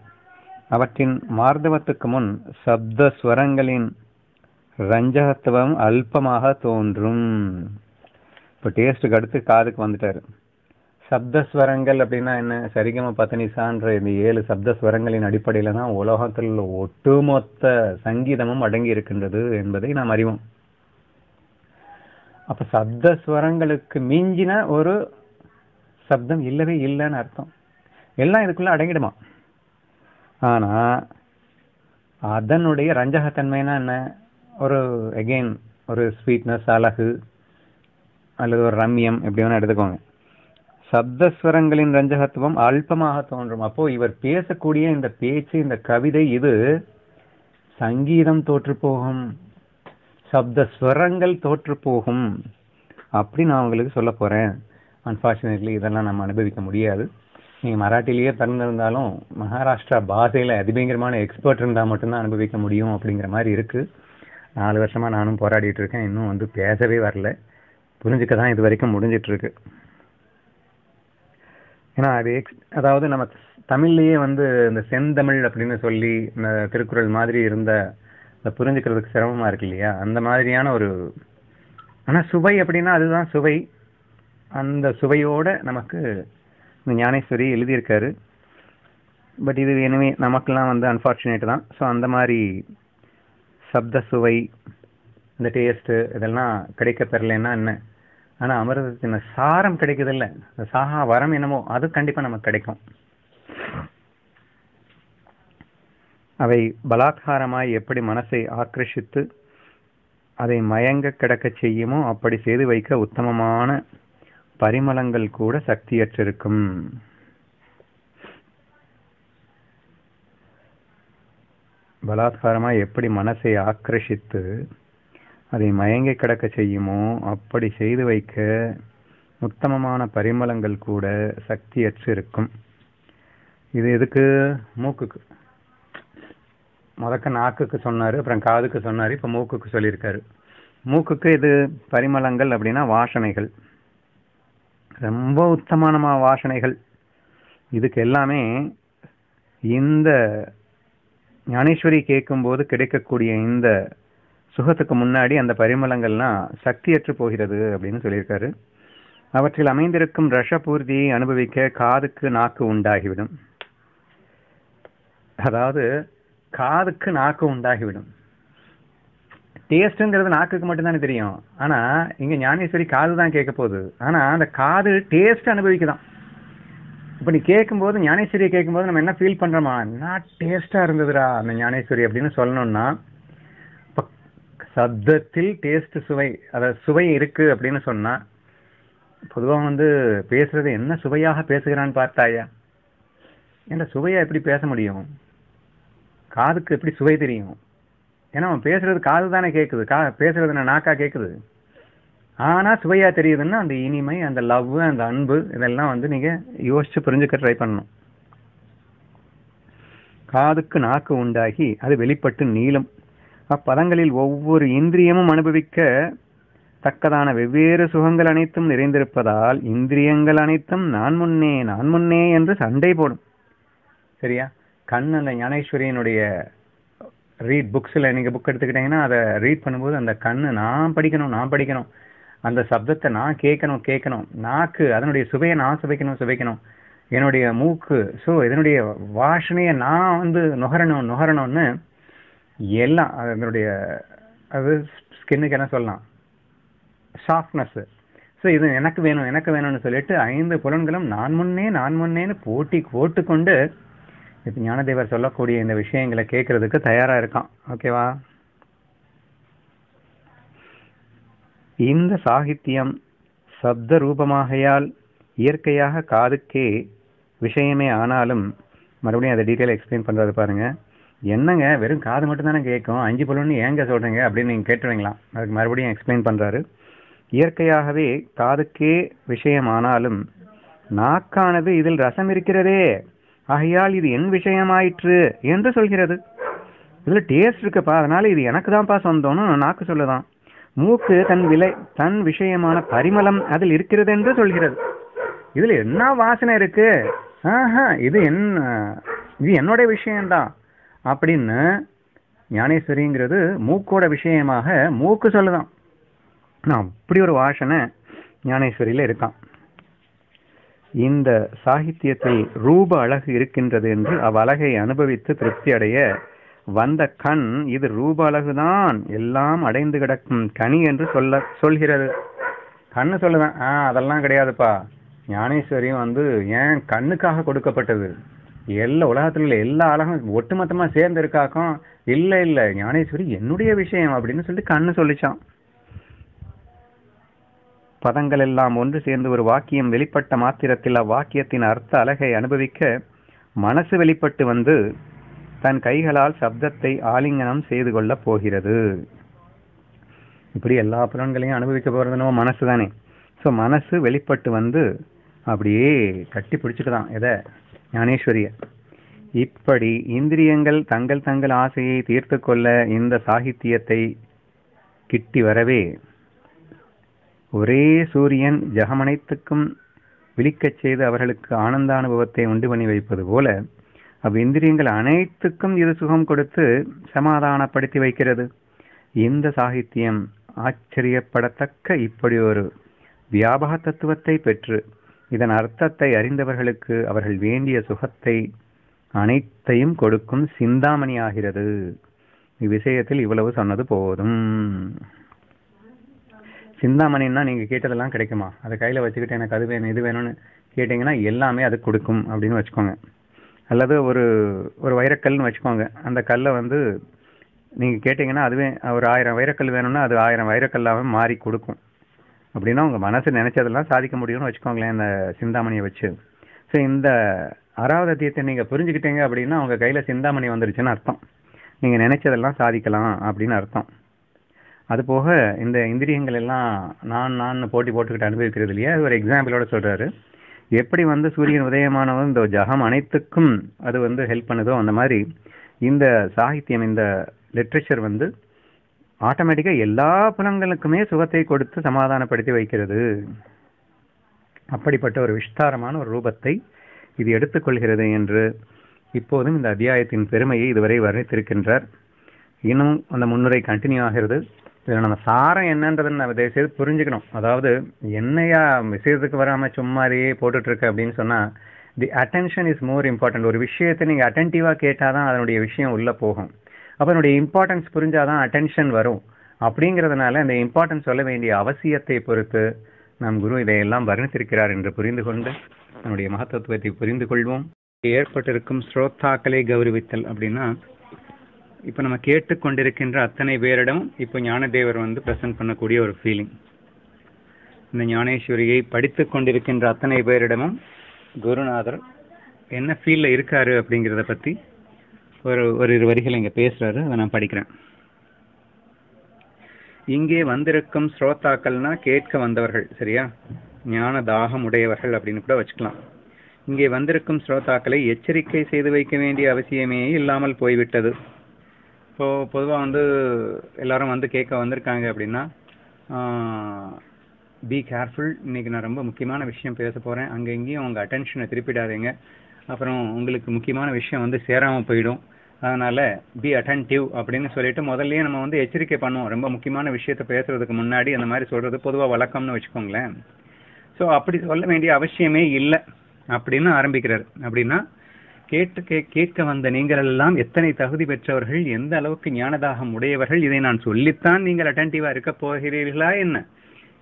அவற்றின் மார்தவத்துக்கு முன் சப்த ஸ்வரங்களின் ரஞ்சகத்துவம் அல்பமாக தோன்றும். இப்போ டேஸ்ட்டுக்கு அடுத்து காதுக்கு வந்துட்டாரு. சப்தஸ்வரங்கள் அப்படின்னா என்ன? சரிகம பத்தனிசான்ற இந்த ஏழு சப்தஸ்வரங்களின் அடிப்படையில் தான் உலகத்தில் உள்ள ஒட்டுமொத்த சங்கீதமும் அடங்கி இருக்கின்றது என்பதை நாம் அறிவோம். அப்ப சப்தஸ்வரங்களுக்கு மிஞ்சின ஒரு சப்தம் இல்லவே இல்லைன்னு அர்த்தம். எல்லாம் இதுக்குள்ள அடங்கிடுமா? ஆனா அதனுடைய ரஞ்சகத்தன்மைனா என்ன? ஒரு எகெயின் ஒரு ஸ்வீட்னஸ் அழகு அல்லது ஒரு ரம்யம் எப்படி வேணா எடுத்துக்கோங்க. சப்தஸ்வரங்களின் ரஞ்சகத்துவம் அல்பமாக தோன்றும். அப்போ இவர் பேசக்கூடிய இந்த பேச்சு இந்த கவிதை இது. சங்கீதம் தோற்று போகும் தோற்றுப்போகும் தோற்று போகும் அப்படி நான் உங்களுக்கு சொல்ல போறேன். அன்பார்ச்சுனேட்லி இதெல்லாம் நம்ம அனுபவிக்க முடியாது. நீங்கள் மராட்டிலேயே பிறந்திருந்தாலும் மகாராஷ்டிரா பாஷையில் அதிபயங்கரமான எக்ஸ்பர்ட் இருந்தால் மட்டும்தான் அனுபவிக்க முடியும் அப்படிங்கிற மாதிரி இருக்குது நாலு வருஷமாக நானும் போராடிட்டு இருக்கேன். இன்னும் வந்து பேசவே வரல. புரிஞ்சுக்க தான் இது வரைக்கும் முடிஞ்சிட்ருக்கு ஏன்னா அது எக்ஸ் அதாவது நம்ம தமிழ்லேயே வந்து இந்த செந்தமிழ் அப்படின்னு சொல்லி இந்த திருக்குறள் மாதிரி இருந்த புரிஞ்சுக்கிறதுக்கு சிரமமாக இருக்கு இல்லையா? அந்த மாதிரியான ஒரு ஆனால் சுவை அப்படின்னா அதுதான் சுவை. அந்த சுவையோட நமக்கு இந்த ஞானேஸ்வரி எழுதியிருக்காரு. பட் இது எனவே நமக்கெல்லாம் வந்து அன்ஃபார்ச்சுனேட் தான். ஸோ அந்த மாதிரி சப்த சுவை இந்த டேஸ்ட்டு இதெல்லாம் கிடைக்க பெறலைன்னா என்ன? ஆனா அமிர்தத்தின் சாரம் கிடைக்குது இல்ல இந்த சாகா வரம் என்னமோ அது கண்டிப்பா நமக்கு கிடைக்கும். அவை பலாத்காரமாய் எப்படி மனசை ஆக்கிரஷித்து அதை மயங்க கிடக்க செய்யுமோ அப்படி செய்து வைக்க உத்தமமான பரிமளங்கள் கூட சக்தியற்றிருக்கும். பலாத்காரமாய் எப்படி மனசை ஆக்கிரஷித்து அதை மயங்கி கிடக்க செய்யுமோ? அப்படி செய்து வைக்க உத்தமமான பரிமளங்கள் கூட சக்தியற்று இருக்கும் இது எதுக்கு? மூக்குக்கு. முதக்க நாக்குக்கு சொன்னார் அப்புறம் காதுக்கு சொன்னார் இப்போ மூக்குக்கு சொல்லியிருக்காரு. மூக்குக்கு இது பரிமளங்கள் அப்படின்னா வாசனைகள். ரொம்ப உத்தமானமா வாசனைகள். இதுக்கு எல்லாமே இந்த ஞானேஸ்வரி கேட்கும்போது கிடைக்கக்கூடிய இந்த சுகத்துக்கு முன்னாடி அந்த பரிமளங்கள்லாம் சக்தியற்று போகிறது அப்படின்னு சொல்லியிருக்காரு. அவற்றில் அமைந்திருக்கும் ரஷபூர்தியை அனுபவிக்க காதுக்கு நாக்கு உண்டாகிவிடும். அதாவது காதுக்கு நாக்கு உண்டாகிவிடும். டேஸ்ட்டுங்கிறது நாக்குக்கு மட்டும்தானே தெரியும். ஆனால் இங்கே ஞானேஸ்வரி காது தான் கேட்க போகுது. ஆனால் அந்த காது டேஸ்ட் அனுபவிக்குதான். இப்போ நீ கேட்கும்போது ஞானேஸ்வரியை கேட்கும்போது நம்ம என்ன ஃபீல் பண்ணுறோமா என்ன டேஸ்ட்டாக இருந்ததுடா அந்த ஞானேஸ்வரி அப்படின்னு சொல்லணும்னா சப்தத்தில் டேஸ்ட் சுவை அதாவது சுவை இருக்கு அப்படின்னு சொன்னா பொதுவாக வந்து பேசுறது என்ன சுவையாக பேசுகிறான்னு பார்த்தாயா? என்ன சுவையா எப்படி பேச முடியும்? காதுக்கு எப்படி சுவை தெரியும்? ஏன்னா அவன் பேசுறது காது தானே கேட்குது கா பேசுறது என்ன நாக்கா கேட்குது ஆனா சுவையா தெரியுதுன்னா அந்த இனிமை அந்த லவ் அந்த அன்பு இதெல்லாம் வந்து நீங்க யோசிச்சு புரிஞ்சுக்க ட்ரை பண்ணணும். காதுக்கு நாக்கு உண்டாகி அது வெளிப்பட்டு நீளம். அப்பதங்களில் ஒவ்வொரு இந்திரியமும் அனுபவிக்க தக்கதான வெவ்வேறு சுகங்கள் அனைத்தும் நிறைந்திருப்பதால் இந்திரியங்கள் அனைத்தும் நான் முன்னே நான் முன்னே என்று சண்டை போடும். சரியா? கண் அந்த ஞானேஸ்வரியனுடைய ரீட் புக்ஸில் நீங்கள் புக் எடுத்துக்கிட்டீங்கன்னா அதை ரீட் பண்ணும்போது அந்த கண்ணு நான் படிக்கணும் நான் படிக்கணும். அந்த சப்தத்தை நான் கேட்கணும் கேட்கணும். நாக்கு அதனுடைய சுவையை நான் சுவைக்கணும் சுவைக்கணும். என்னுடைய மூக்கு ஸோ இதனுடைய வாசனையை நான் வந்து நுகரணும் நுகரணும்னு எல்லாம் அதனுடைய அது ஸ்கின்னுக்கு என்ன சொல்லலாம்? சாஃப்ட்னஸ் ஸோ இது எனக்கு வேணும் எனக்கு வேணும்னு சொல்லிட்டு ஐந்து புலன்களும் நான் முன்னே நான் முன்னேன்னு போட்டி போட்டுக்கொண்டு இப்போ ஞானதேவர் சொல்லக்கூடிய இந்த விஷயங்களை கேட்கறதுக்கு தயாராக இருக்கான். ஓகேவா இந்த சாகித்யம் சப்த ரூபமாகையால் இயற்கையாக காதுக்கே விஷயமே ஆனாலும் மறுபடியும் அதை டீட்டெயில் எக்ஸ்பிளைன் பண்ணுறது பாருங்கள் என்னங்க வெறும் காது மட்டும் தானே கேட்கும்? அஞ்சு புலன்னு ஏங்க சொல்றீங்க? அப்படின்னு நீங்கள் கேட்டுருவீங்களாம் அதுக்கு மறுபடியும் எக்ஸ்பிளைன் பண்ணுறாரு இயற்கையாகவே காதுக்கே விஷயமானாலும் நாக்கானது இதில் ரசம் இருக்கிறதே. ஆகையால் இது என் விஷயமாயிற்று என்று சொல்கிறது. இதில் டேஸ்ட் இருக்குப்பா. அதனால் இது எனக்கு தான்ப்பா சொந்தம்னு நாக்கு சொல்லுதான். மூக்கு தன் விலை தன் விஷயமான பரிமளம் அதில் இருக்கிறது என்று சொல்கிறது. இதில் என்ன வாசனை இருக்கு? ஆஹா இது என்ன இது என்னோட விஷயம்தான். அப்படின்னு ஞானேஸ்வரிங்கிறது மூக்கோட விஷயமாக மூக்கு சொல்லுதான். அப்படி ஒரு வாசனை ஞானேஸ்வரியில் இருக்கான். இந்த சாகித்யத்தில் ரூப அழகு இருக்கின்றது என்று அவ்வழகை அனுபவித்து திருப்தி அடைய வந்த கண் இது ரூப அழகுதான். எல்லாம் அடைந்து கிடக்கும் கனி என்று சொல்ல சொல்கிறது. கண்ணு சொல்லுவேன் ஆ அதெல்லாம் கிடையாதுப்பா. ஞானேஸ்வரியும் வந்து ஏன் கண்ணுக்காக கொடுக்கப்பட்டது? எல்லா உலகத்துல உள்ள எல்லா அழகும் ஒட்டுமொத்தமா சேர்ந்து இருக்காக்கும் இல்ல இல்ல ஞானேஸ்வரி என்னுடைய விஷயம் அப்படின்னு சொல்லி கண்ணு சொல்லிச்சான். பதங்கள் எல்லாம் ஒன்று சேர்ந்து ஒரு வாக்கியம் வெளிப்பட்ட மாத்திரத்தில் அவ்வாக்கியத்தின் அர்த்த அழகை அனுபவிக்க மனசு வெளிப்பட்டு வந்து தன் கைகளால் சப்தத்தை ஆலிங்கனம் செய்து கொள்ளப் போகிறது. இப்படி எல்லா புலன்களையும் அனுபவிக்க போறதுனோ மனசு தானே ஸோ மனசு வெளிப்பட்டு வந்து அப்படியே கட்டி பிடிச்சுக்குதான் எதை? ஞானேஸ்வரியர் இப்படி இந்திரியங்கள் தங்கள் தங்கள் ஆசையை தீர்த்து கொள்ள இந்த சாகித்தியத்தை கிட்டி வரவே ஒரே சூரியன் ஜகமனைத்துக்கும் விழிக்கச் செய்து அவர்களுக்கு ஆனந்த அனுபவத்தை உண்டு பண்ணி வைப்பது போல அவ்விந்திரியங்கள் அனைத்துக்கும் இது சுகம் கொடுத்து சமாதானப்படுத்தி வைக்கிறது. இந்த சாகித்யம் ஆச்சரியப்படத்தக்க இப்படி ஒரு வியாபக தத்துவத்தை பெற்று இதன் அர்த்தத்தை அறிந்தவர்களுக்கு அவர்கள் வேண்டிய சுகத்தை அனைத்தையும் கொடுக்கும் சிந்தாமணி ஆகிறது இவ்விஷயத்தில் இவ்வளவு சொன்னது போதும். சிந்தாமணின்னா நீங்க கேட்டதெல்லாம் கிடைக்குமா? அதை கையில வச்சுக்கிட்டு எனக்கு அது வேணும் இது வேணும்னு கேட்டீங்கன்னா எல்லாமே அது கொடுக்கும் அப்படின்னு வச்சுக்கோங்க. அல்லது ஒரு ஒரு வைரக்கல்னு வச்சுக்கோங்க. அந்த கல்லை வந்து நீங்கள் கேட்டிங்கன்னா அதுவே ஒரு ஆயிரம் வைரக்கல் வேணும்னா அது ஆயிரம் வைரக்கல்லாவே மாறி கொடுக்கும். அப்படின்னா உங்கள் மனசு நினைச்சதெல்லாம் சாதிக்க முடியும்னு வச்சுக்கோங்களேன் இந்த சிந்தாமணியை வச்சு. ஸோ இந்த ஆறாவது அத்தியத்தை நீங்கள் புரிஞ்சுக்கிட்டீங்க அப்படின்னா உங்கள் கையில் சிந்தாமணி வந்துருச்சுன்னு அர்த்தம். நீங்கள் நினைச்சதெல்லாம் சாதிக்கலாம் அப்படின்னு அர்த்தம். அது போக இந்த இந்திரியங்கள் எல்லாம் நான் நான் போட்டி போட்டுக்கிட்டு அனுபவிக்கிறது இல்லையா? ஒரு எக்ஸாம்பிளோட சொல்றாரு. எப்படி வந்து சூரியன் உதயமானவன் இந்த ஜகம் அனைத்துக்கும் அது வந்து ஹெல்ப் பண்ணுதோ அந்த மாதிரி இந்த சாகித்யம் இந்த லிட்ரேச்சர் வந்து ஆட்டோமேட்டிக்காக எல்லா புலங்களுக்குமே சுகத்தை கொடுத்து சமாதானப்படுத்தி வைக்கிறது. அப்படிப்பட்ட ஒரு விஸ்தாரமான ஒரு ரூபத்தை இது எடுத்துக்கொள்கிறது என்று இப்போதும் இந்த அத்தியாயத்தின் பெருமையை இதுவரை வர்ணித்திருக்கின்றார். இன்னும் அந்த முன்னுரை கண்டினியூ ஆகிறது. இதில் நம்ம சாரம் என்னன்றதை நம்ம தயவுசெய்து புரிஞ்சுக்கணும். அதாவது என்னையா விஷயத்துக்கு வராமல் சும்மாரியே போட்டுட்டு இருக்க அப்படின்னு சொன்னால் the attention is more important ஒரு விஷயத்தை நீங்கள் அட்டென்டிவாக கேட்டால் தான் அதனுடைய விஷயம் உள்ளே போகும். அப்போ அதனுடைய இம்பார்ட்டன்ஸ் புரிஞ்சாதான் அட்டென்ஷன் வரும். அப்படிங்கிறதுனால இந்த இம்பார்ட்டன்ஸ் சொல்ல வேண்டிய அவசியத்தை பொறுத்து நம் குரு இதையெல்லாம் வர்ணித்திருக்கிறார் என்று புரிந்து கொண்டு நம்முடைய மகத்துவத்தை புரிந்து கொள்வோம். ஏற்பட்டிருக்கும் ஸ்ரோத்தாக்களை கௌரவித்தல் அப்படின்னா இப்போ நம்ம கேட்டுக்கொண்டிருக்கின்ற அத்தனை பேரிடம் இப்போ ஞானதேவர் வந்து ப்ரெசென்ட் பண்ணக்கூடிய ஒரு ஃபீலிங் இந்த ஞானேஸ்வரியை படித்து கொண்டிருக்கின்ற அத்தனை பேரிடமும் குருநாதர் என்ன ஃபீலில் இருக்காரு அப்படிங்கிறத பற்றி ஒரு ஒரு இரு வரிகள் இங்கே பேசுறாரு அதை நான் படிக்கிறேன். இங்கே வந்திருக்கும் ஸ்ரோதாக்கள்னா கேட்க வந்தவர்கள் சரியா? ஞான தாகம் உடையவர்கள் அப்படின்னு கூட வச்சுக்கலாம். இங்கே வந்திருக்கும் ஸ்ரோதாக்களை எச்சரிக்கை செய்து வைக்க வேண்டிய அவசியமே இல்லாமல் போய்விட்டது. இப்போ பொதுவாக வந்து எல்லாரும் வந்து கேட்க வந்திருக்காங்க அப்படின்னா பி கேர்ஃபுல் இன்னைக்கு நான் ரொம்ப முக்கியமான விஷயம் பேச போகிறேன் அங்கே இங்கேயும் உங்க அட்டென்ஷனை திருப்பிடாதீங்க. அப்புறம் உங்களுக்கு முக்கியமான விஷயம் வந்து சேராமல் போயிடும். அதனால பி அட்டன்டிவ் அப்படின்னு சொல்லிட்டு முதல்லயே நம்ம வந்து எச்சரிக்கை பண்ணுவோம். ரொம்ப முக்கியமான விஷயத்த பேசுறதுக்கு முன்னாடி அந்த மாதிரி சொல்றது பொதுவா வழக்கம்னு வச்சுக்கோங்களேன். ஸோ அப்படி சொல்ல வேண்டிய அவசியமே இல்லை அப்படின்னு ஆரம்பிக்கிறார். அப்படின்னா கேட்டு கே கேட்க வந்த நீங்கள் எல்லாம் எத்தனை தகுதி பெற்றவர்கள் எந்த அளவுக்கு ஞானதாகம் உடையவர்கள் இதை நான் சொல்லித்தான் நீங்கள் அட்டன்டிவா இருக்க போகிறீர்களா என்ன?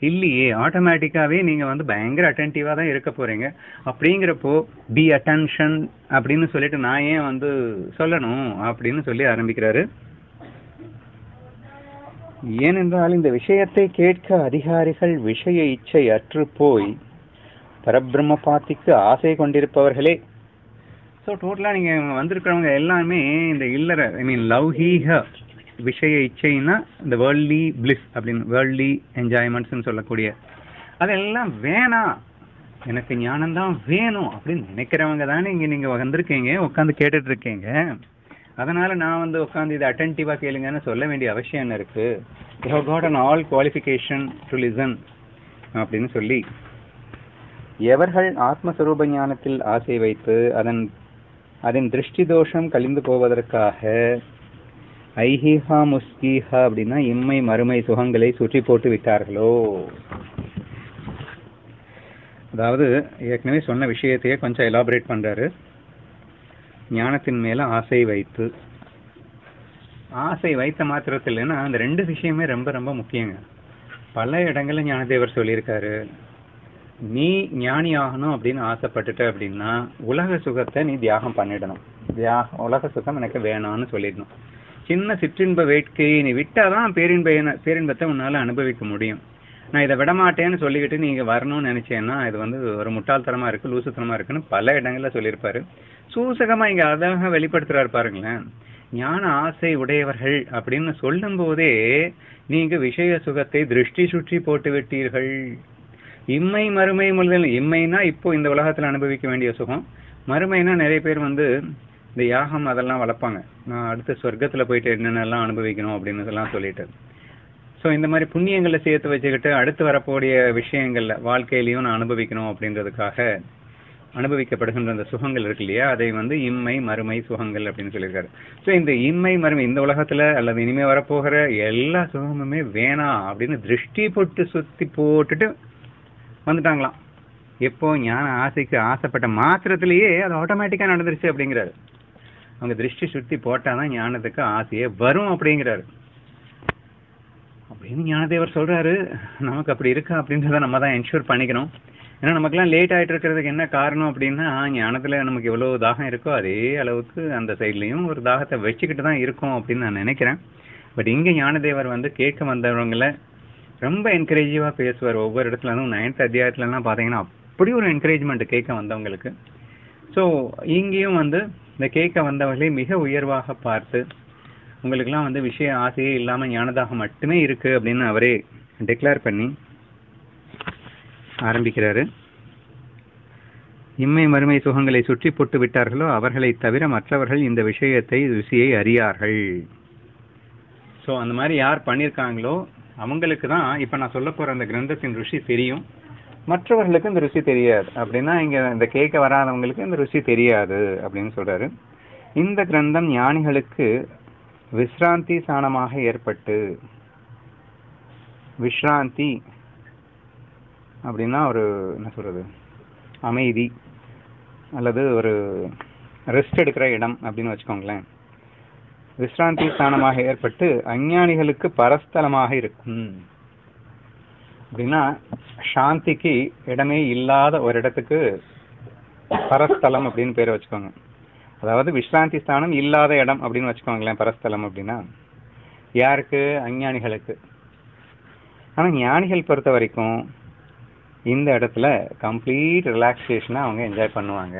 இல்லையே ஆட்டோமேட்டிக்காவே நீங்கள் வந்து பயங்கர அட்டன்டிவாக தான் இருக்க போறீங்க. அப்படிங்கிறப்போ பி அட்டென்ஷன் அப்படின்னு சொல்லிட்டு நான் ஏன் வந்து சொல்லணும் அப்படின்னு சொல்லி ஆரம்பிக்கிறாரு. ஏனென்றால் இந்த விஷயத்தை கேட்க அதிகாரிகள் விஷய இச்சை அற்று போய் பரபிரம்ம பாத்திக்கு ஆசை கொண்டிருப்பவர்களே. ஸோ டோட்டலாக நீங்கள் வந்திருக்கிறவங்க எல்லாமே இந்த இல்லற ஐ மீன் லவ்ஹீக விஷய இச்சைன்னா இந்த வேர்ல்ட்லி பிளிஸ் அப்படின்னு வேர்ல்ட்லி என்ஜாய்மெண்ட்ஸ்னு சொல்லக்கூடிய அதெல்லாம் வேணாம் எனக்கு ஞானம்தான் வேணும் அப்படின்னு நினைக்கிறவங்க தானே இங்கே நீங்கள் வந்திருக்கீங்க உட்காந்து கேட்டுட்டு இருக்கீங்க அதனால நான் வந்து உட்காந்து இதை அட்டன்டிவாக கேளுங்கன்னு சொல்ல வேண்டிய அவசியம் என்ன இருக்கு? You got an all qualification to listen அப்படின்னு சொல்லி எவர்கள் ஆத்மஸ்வரூப ஞானத்தில் ஆசை வைத்து அதன் அதன் திருஷ்டி தோஷம் கழிந்து போவதற்காக ஐஹிஹா முஸ்கிஹா அப்படின்னா இம்மை மறுமை சுகங்களை சுற்றி போட்டு விட்டார்களோ? அதாவது ஏற்கனவே சொன்ன விஷயத்தையே கொஞ்சம் எலாபரேட் பண்ணுறாரு ஞானத்தின் மேலே ஆசை வைத்து. ஆசை வைத்த மாத்திரத்தில்னா அந்த ரெண்டு விஷயமே ரொம்ப ரொம்ப முக்கியங்க. பல இடங்கள்ல ஞானதேவர் சொல்லியிருக்காரு நீ ஞானி ஆகணும் அப்படின்னு ஆசைப்பட்டுட்ட அப்படின்னா உலக சுகத்தை நீ தியாகம் பண்ணிடணும். தியாகம் உலக சுகம் எனக்கு வேணாம்னு சொல்லிடணும். சின்ன சிற்றின்ப வேட்கையை நீ விட்டாதான் பேரின்ப பேரின்பத்தை உன்னால அனுபவிக்க முடியும். நான் இதை விடமாட்டேன்னு சொல்லிக்கிட்டு நீங்க வரணும்னு நினைச்சேன்னா இது வந்து ஒரு முட்டாள்தனமா இருக்கு லூசுத்தனமா இருக்குன்னு பல இடங்கள்ல சொல்லியிருப்பாரு. சூசகமா இங்க அழகாக வெளிப்படுத்துறாரு பாருங்களேன். ஞான ஆசை உடையவர்கள் அப்படின்னு சொல்லும் போதே நீங்க விஷய சுகத்தை திருஷ்டி சுற்றி போட்டு விட்டீர்கள். இம்மை மறுமை முதல் இம்மைனா இப்போ இந்த உலகத்துல அனுபவிக்க வேண்டிய சுகம். மறுமைனா நிறைய பேர் வந்து இந்த யாகம் அதெல்லாம் வளர்ப்பாங்க. நான் அடுத்த சொர்க்கத்துல போயிட்டு என்னென்னலாம் அனுபவிக்கணும் அப்படின்னு எல்லாம் சொல்லிட்டு. ஸோ இந்த மாதிரி புண்ணியங்களை சேர்த்து வச்சுக்கிட்டு அடுத்து வரக்கூடிய விஷயங்கள்ல வாழ்க்கையிலையும் நான் அனுபவிக்கணும் அப்படின்றதுக்காக அனுபவிக்கப்படுகின்ற அந்த சுகங்கள் இருக்கு இல்லையா? அதை வந்து இம்மை மறுமை சுகங்கள் அப்படின்னு சொல்லியிருக்காரு. ஸோ இந்த இம்மை மறுமை இந்த உலகத்துல அல்லது இனிமே வரப்போகிற எல்லா சுகமுமே வேணாம் அப்படின்னு திருஷ்டி போட்டு சுத்தி போட்டுட்டு வந்துட்டாங்களாம். எப்போ ஞான ஆசைக்கு ஆசைப்பட்ட மாத்திரத்திலேயே அது ஆட்டோமேட்டிக்கா நடந்துருச்சு அப்படிங்கிறாரு. அவங்க திருஷ்டி சுத்தி போட்டாதான் ஞானத்துக்கு ஆசையே வரும் அப்படிங்கிறாரு. அப்படின்னு ஞானதேவர் சொல்றாரு நமக்கு அப்படி இருக்கா அப்படின்றத நம்ம தான் என்ஷூர் பண்ணிக்கணும். ஏன்னா நமக்கெல்லாம் லேட் ஆகிட்டு இருக்கிறதுக்கு என்ன காரணம் அப்படின்னா ஞானத்துல நமக்கு எவ்வளவு தாகம் இருக்கோ அதே அளவுக்கு அந்த சைட்லயும் ஒரு தாகத்தை வச்சுக்கிட்டு தான் இருக்கும் அப்படின்னு நான் நினைக்கிறேன். பட் இங்க ஞானதேவர் வந்து கேட்க வந்தவங்களை ரொம்ப என்கரேஜிவா பேசுவார். ஒவ்வொரு இடத்துல இருந்தும் நைன்த் அத்தியாயத்துலலாம் பார்த்தீங்கன்னா அப்படி ஒரு என்கரேஜ்மெண்ட் கேட்க வந்தவங்களுக்கு. ஸோ இங்கேயும் வந்து இந்த கேட்க வந்தவர்களை மிக உயர்வாக பார்த்து உங்களுக்கெல்லாம் வந்து விஷய ஆசையே இல்லாமல் ஞானதாக மட்டுமே இருக்கு அப்படின்னு அவரே டிக்ளேர் பண்ணி ஆரம்பிக்கிறாரு. இம்மை மறுமை சுகங்களை சுற்றி போட்டு விட்டார்களோ அவர்களை தவிர மற்றவர்கள் இந்த விஷயத்தை ருசியை அறியார்கள். ஸோ அந்த மாதிரி யார் பண்ணியிருக்காங்களோ அவங்களுக்கு தான் இப்போ நான் சொல்ல போற அந்த கிரந்தத்தின் ருஷி தெரியும். மற்றவர்களுக்கு இந்த ருசி தெரியாது. அப்படின்னா இங்க இந்த கேட்க வராதவங்களுக்கு இந்த ருசி தெரியாது அப்படின்னு சொல்றாரு. இந்த கிரந்தம் ஞானிகளுக்கு விஸ்ராந்தி சாணமாக ஏற்பட்டு விஸ்ராந்தி அப்படின்னா ஒரு என்ன சொல்றது அமைதி அல்லது ஒரு ரெஸ்ட் எடுக்கிற இடம் அப்படின்னு வச்சுக்கோங்களேன். விஸ்ராந்தி ஸ்தானமாக ஏற்பட்டு அஞ்ஞானிகளுக்கு பரஸ்தலமாக இருக்கும். அப்படின்னா சாந்திக்கு இடமே இல்லாத ஒரு இடத்துக்கு பரஸ்தலம் அப்படின்னு பேர் வச்சுக்கோங்க. அதாவது விஸ்ராந்தி ஸ்தானம் இல்லாத இடம் அப்படின்னு வச்சுக்கோங்களேன் பரஸ்தலம் அப்படின்னா. யாருக்கு? அஞ்ஞானிகளுக்கு. ஆனால் ஞானிகள் பொறுத்த வரைக்கும் இந்த இடத்துல கம்ப்ளீட் ரிலாக்ஸேஷனை அவங்க என்ஜாய் பண்ணுவாங்க.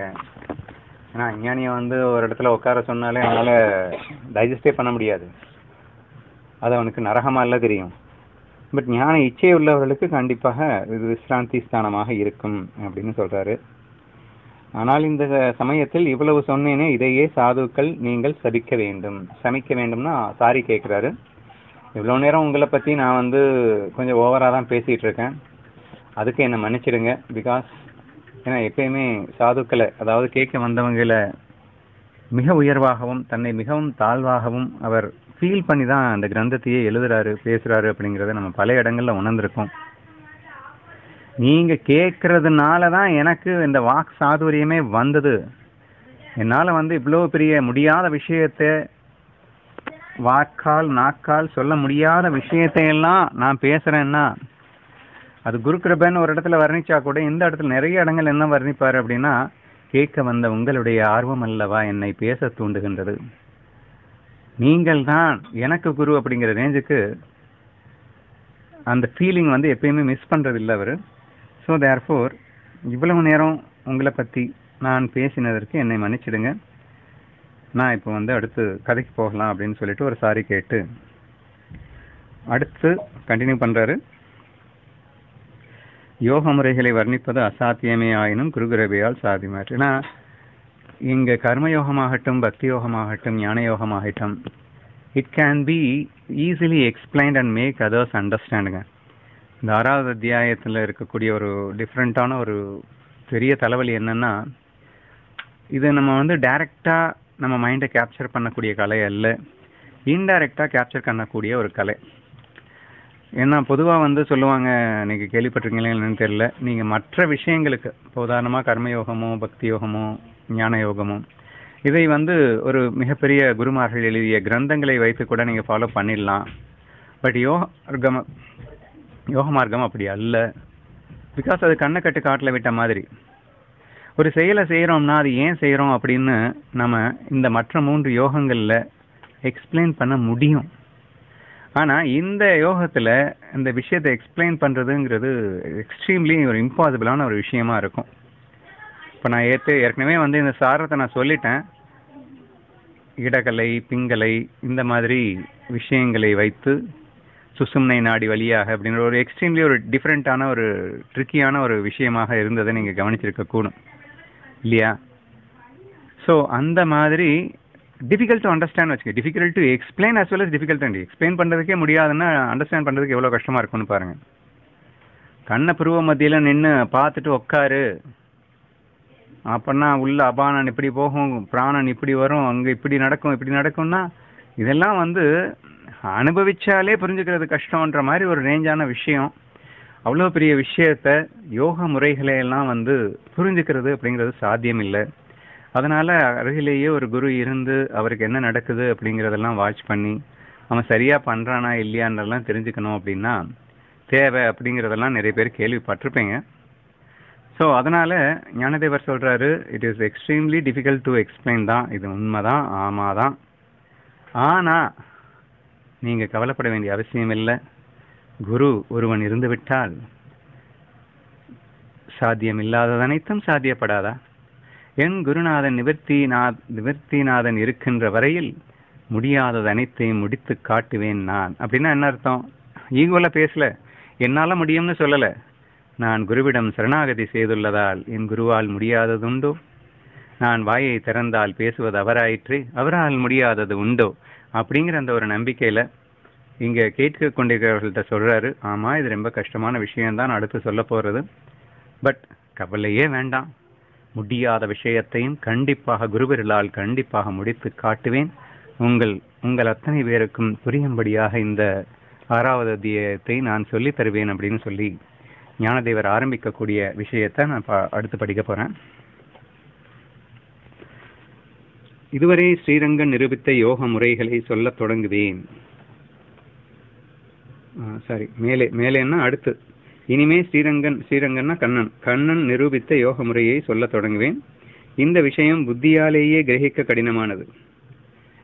ஏன்னா அஞ்ஞானியை வந்து ஒரு இடத்துல உட்கார சொன்னாலே அவனால் டைஜஸ்டே பண்ண முடியாது. அது அவனுக்கு நரகமாக இல்லை தெரியும். பட் ஞான இச்சை உள்ளவர்களுக்கு கண்டிப்பாக இது விஸ்ராந்தி ஸ்தானமாக இருக்கும் அப்படின்னு சொல்றாரு. ஆனால் இந்த சமயத்தில் இவ்வளவு சொன்னேனே இதையே சாதுக்கள் நீங்கள் சபிக்க வேண்டும். சமைக்க வேண்டும்னா சாரி கேட்குறாரு இவ்வளோ நேரம் உங்களை பற்றி நான் வந்து கொஞ்சம் ஓவராக தான் பேசிகிட்டு இருக்கேன். அதுக்கு என்னை மன்னிச்சிடுங்க. பிகாஸ் ஏன்னா எப்பயுமே சாதுக்களை அதாவது கேட்க வந்தவங்களை மிக உயர்வாகவும் தன்னை மிகவும் தாழ்வாகவும் அவர் ஃபீல் பண்ணி தான் அந்த கிரந்தத்தையே எழுதுறாரு பேசுகிறாரு அப்படிங்கிறத நம்ம பல இடங்களில் உணர்ந்திருக்கோம். நீங்கள் கேட்கறதுனால தான் எனக்கு இந்த வாக் சாதுரியமே வந்தது. என்னால் வந்து இவ்வளோ பெரிய முடியாத விஷயத்தை வாக்கால் நாக்கால் சொல்ல முடியாத விஷயத்தையெல்லாம் நான் பேசுகிறேன்னா அது குரு கிருபைன்னு ஒரு இடத்துல வர்ணிச்சா கூட இந்த இடத்துல நிறைய இடங்கள் என்ன வர்ணிப்பார் அப்படின்னா கேட்க வந்த உங்களுடைய ஆர்வம் அல்லவா என்னை பேச தூண்டுகின்றது. நீங்கள் தான் எனக்கு குரு அப்படிங்கிற ரேஞ்சுக்கு அந்த ஃபீலிங் வந்து எப்பயுமே மிஸ் பண்ணுறதில்லை இல்லை அவர். ஸோ தேர்ஃபோர் இவ்வளவு நேரம் உங்களை பற்றி நான் பேசினதற்கு என்னை மன்னிச்சிடுங்க. நான் இப்போ வந்து அடுத்து கதைக்கு போகலாம் அப்படின்னு சொல்லிட்டு ஒரு சாரி கேட்டு அடுத்து கண்டினியூ பண்ணுறாரு யோக முறைகளை வர்ணிப்பது அசாத்தியமே ஆயினும் குருகுரபியால் சாத்தியமாற்று ஏன்னா இங்க கர்மயோகமாகட்டும் பக்தி யோகமாகட்டும் ஞான யோகமாகட்டும் it can be easily explained and make others அண்டர்ஸ்டாண்டுங்க இந்த ஆறாவது அத்தியாயத்தில் இருக்கக்கூடிய ஒரு டிஃப்ரெண்ட்டான ஒரு பெரிய தலைவலி என்னென்னா இது நம்ம வந்து டைரெக்டாக நம்ம மைண்டை கேப்சர் பண்ணக்கூடிய கலை அல்ல இன்டைரக்டாக கேப்சர் பண்ணக்கூடிய ஒரு கலை. ஏன்னா பொதுவாக வந்து சொல்லுவாங்க நீங்கள் கேள்விப்பட்டிருக்கீங்களா என்னன்னு தெரியல நீங்கள் மற்ற விஷயங்களுக்கு இப்போ உதாரணமாக கர்மயோகமோ பக்தி யோகமோ ஞான யோகமும் இதை வந்து ஒரு மிகப்பெரிய குருமார்கள் எழுதிய கிரந்தங்களை வைத்து கூட நீங்கள் ஃபாலோ பண்ணிடலாம். பட் யோக யோக மார்க்கம் அப்படி அல்ல. பிகாஸ் அது கண்ணை கட்டு காட்டில் விட்ட மாதிரி. ஒரு செயலை செய்கிறோம்னா அது ஏன் செய்கிறோம் அப்படின்னு நம்ம இந்த மற்ற மூன்று யோகங்களில் எக்ஸ்பிளைன் பண்ண முடியும். ஆனால் இந்த யோகத்தில் இந்த விஷயத்தை எக்ஸ்பிளைன் பண்ணுறதுங்கிறது எக்ஸ்ட்ரீம்லி ஒரு இம்பாசிபிளான ஒரு விஷயமா இருக்கும். இப்போ நான் ஏற்று ஏற்கனவே வந்து இந்த சாரத்தை நான் சொல்லிட்டேன். இடகலை பிங்கலை இந்த மாதிரி விஷயங்களை வைத்து சுசும்னை நாடி வழியாக அப்படின்ற ஒரு எக்ஸ்ட்ரீம்லி ஒரு டிஃப்ரெண்ட்டான ஒரு ட்ரிக்கியான ஒரு விஷயமாக இருந்ததை நீங்கள் கவனிச்சிருக்க கூடும். இல்லையா? ஸோ அந்த மாதிரி டிஃபிகல்ட் டு அண்டர்ஸ்டாண்ட் வச்சுக்க. Difficult to explain as well as difficult and explain பண்ணுறதுக்கே முடியாதுன்னா அண்டர்ஸ்டாண்ட் பண்ணுறதுக்கு எவ்வளோ கஷ்டமாக இருக்கும்னு பாருங்க. கண்ணை புருவ மத்தியில் நின்று பார்த்துட்டு உட்காரு அப்படின்னா உள்ள அபானன் இப்படி போகும் பிராணன் இப்படி வரும் அங்கே இப்படி நடக்கும் இப்படி நடக்கும்னா இதெல்லாம் வந்து அனுபவிச்சாலே புரிஞ்சுக்கிறது கஷ்டம்ன்ற மாதிரி ஒரு ரேஞ்சான விஷயம். அவ்வளோ பெரிய விஷயத்த யோக முறைகளை எல்லாம் வந்து புரிஞ்சுக்கிறது அப்படிங்கிறது சாத்தியம் இல்லை அதனால் அருகிலேயே ஒரு குரு இருந்து அவருக்கு என்ன நடக்குது அப்படிங்கிறதெல்லாம் வாட்ச் பண்ணி அவன் சரியாக பண்ணுறானா இல்லையான்றதெல்லாம் தெரிஞ்சுக்கணும் அப்படின்னா தேவை அப்படிங்கிறதெல்லாம் நிறைய பேர் கேள்விப்பட்டிருப்பீங்க. ஸோ அதனால ஞானதேவர் சொல்றாரு it is extremely difficult to explain தான். இது உண்மை தான் ஆமாம் ஆமாதான். ஆனா நீங்க கவலைப்பட வேண்டிய அவசியம் இல்லை. குரு ஒருவன் இருந்து விட்டால் சாத்தியம் இல்லாதது அனைத்தும் சாத்தியப்படாதா? என் குருநாதன் நிவர்த்திநாத் நிவர்த்திநாதன் இருக்கின்ற வரையில் முடியாதது அனைத்தையும் முடித்து காட்டுவேன் நான். அப்படின்னா என்ன அர்த்தம்? ஈகோல பேசல. என்னால முடியும்னு சொல்லல. நான் குருவிடம் சரணாகதி செய்துள்ளதால் என் குருவால் முடியாதது உண்டோ நான் வாயை திறந்தால் பேசுவது அவராயிற்று? அவரால் முடியாதது உண்டோ? அப்படிங்கிற அந்த ஒரு நம்பிக்கையில் இங்கே கேட்க கொண்டிருக்கிறவர்கள்ட்ட சொல்கிறாரு ஆமாம் இது ரொம்ப கஷ்டமான விஷயம்தான் அடுத்து சொல்ல போகிறது பட் கவலையே வேண்டாம். முடியாத விஷயத்தையும் கண்டிப்பாக குருவிரலால் கண்டிப்பாக முடித்து காட்டுவேன். உங்கள் உங்கள் அத்தனை பேருக்கும் புரியும்படியாக இந்த ஆறாவது அத்தியாயத்தை நான் சொல்லித் தருவேன் அப்படின்னு சொல்லி ஞானதேவர் ஆரம்பிக்கக்கூடிய விஷயத்தை நான் ப- அடுத்து படிக்க போறேன். இதுவரை ஸ்ரீரங்கன் நிரூபித்த யோக முறைகளை சொல்லத் தொடங்குவேன். சாரி மேலே மேலேன்னா அடுத்து. இனிமே ஸ்ரீரங்கன் ஸ்ரீரங்கன்னா கண்ணன். கண்ணன் நிரூபித்த யோக முறையை சொல்லத் தொடங்குவேன். இந்த விஷயம் புத்தியாலேயே கிரகிக்க கடினமானது.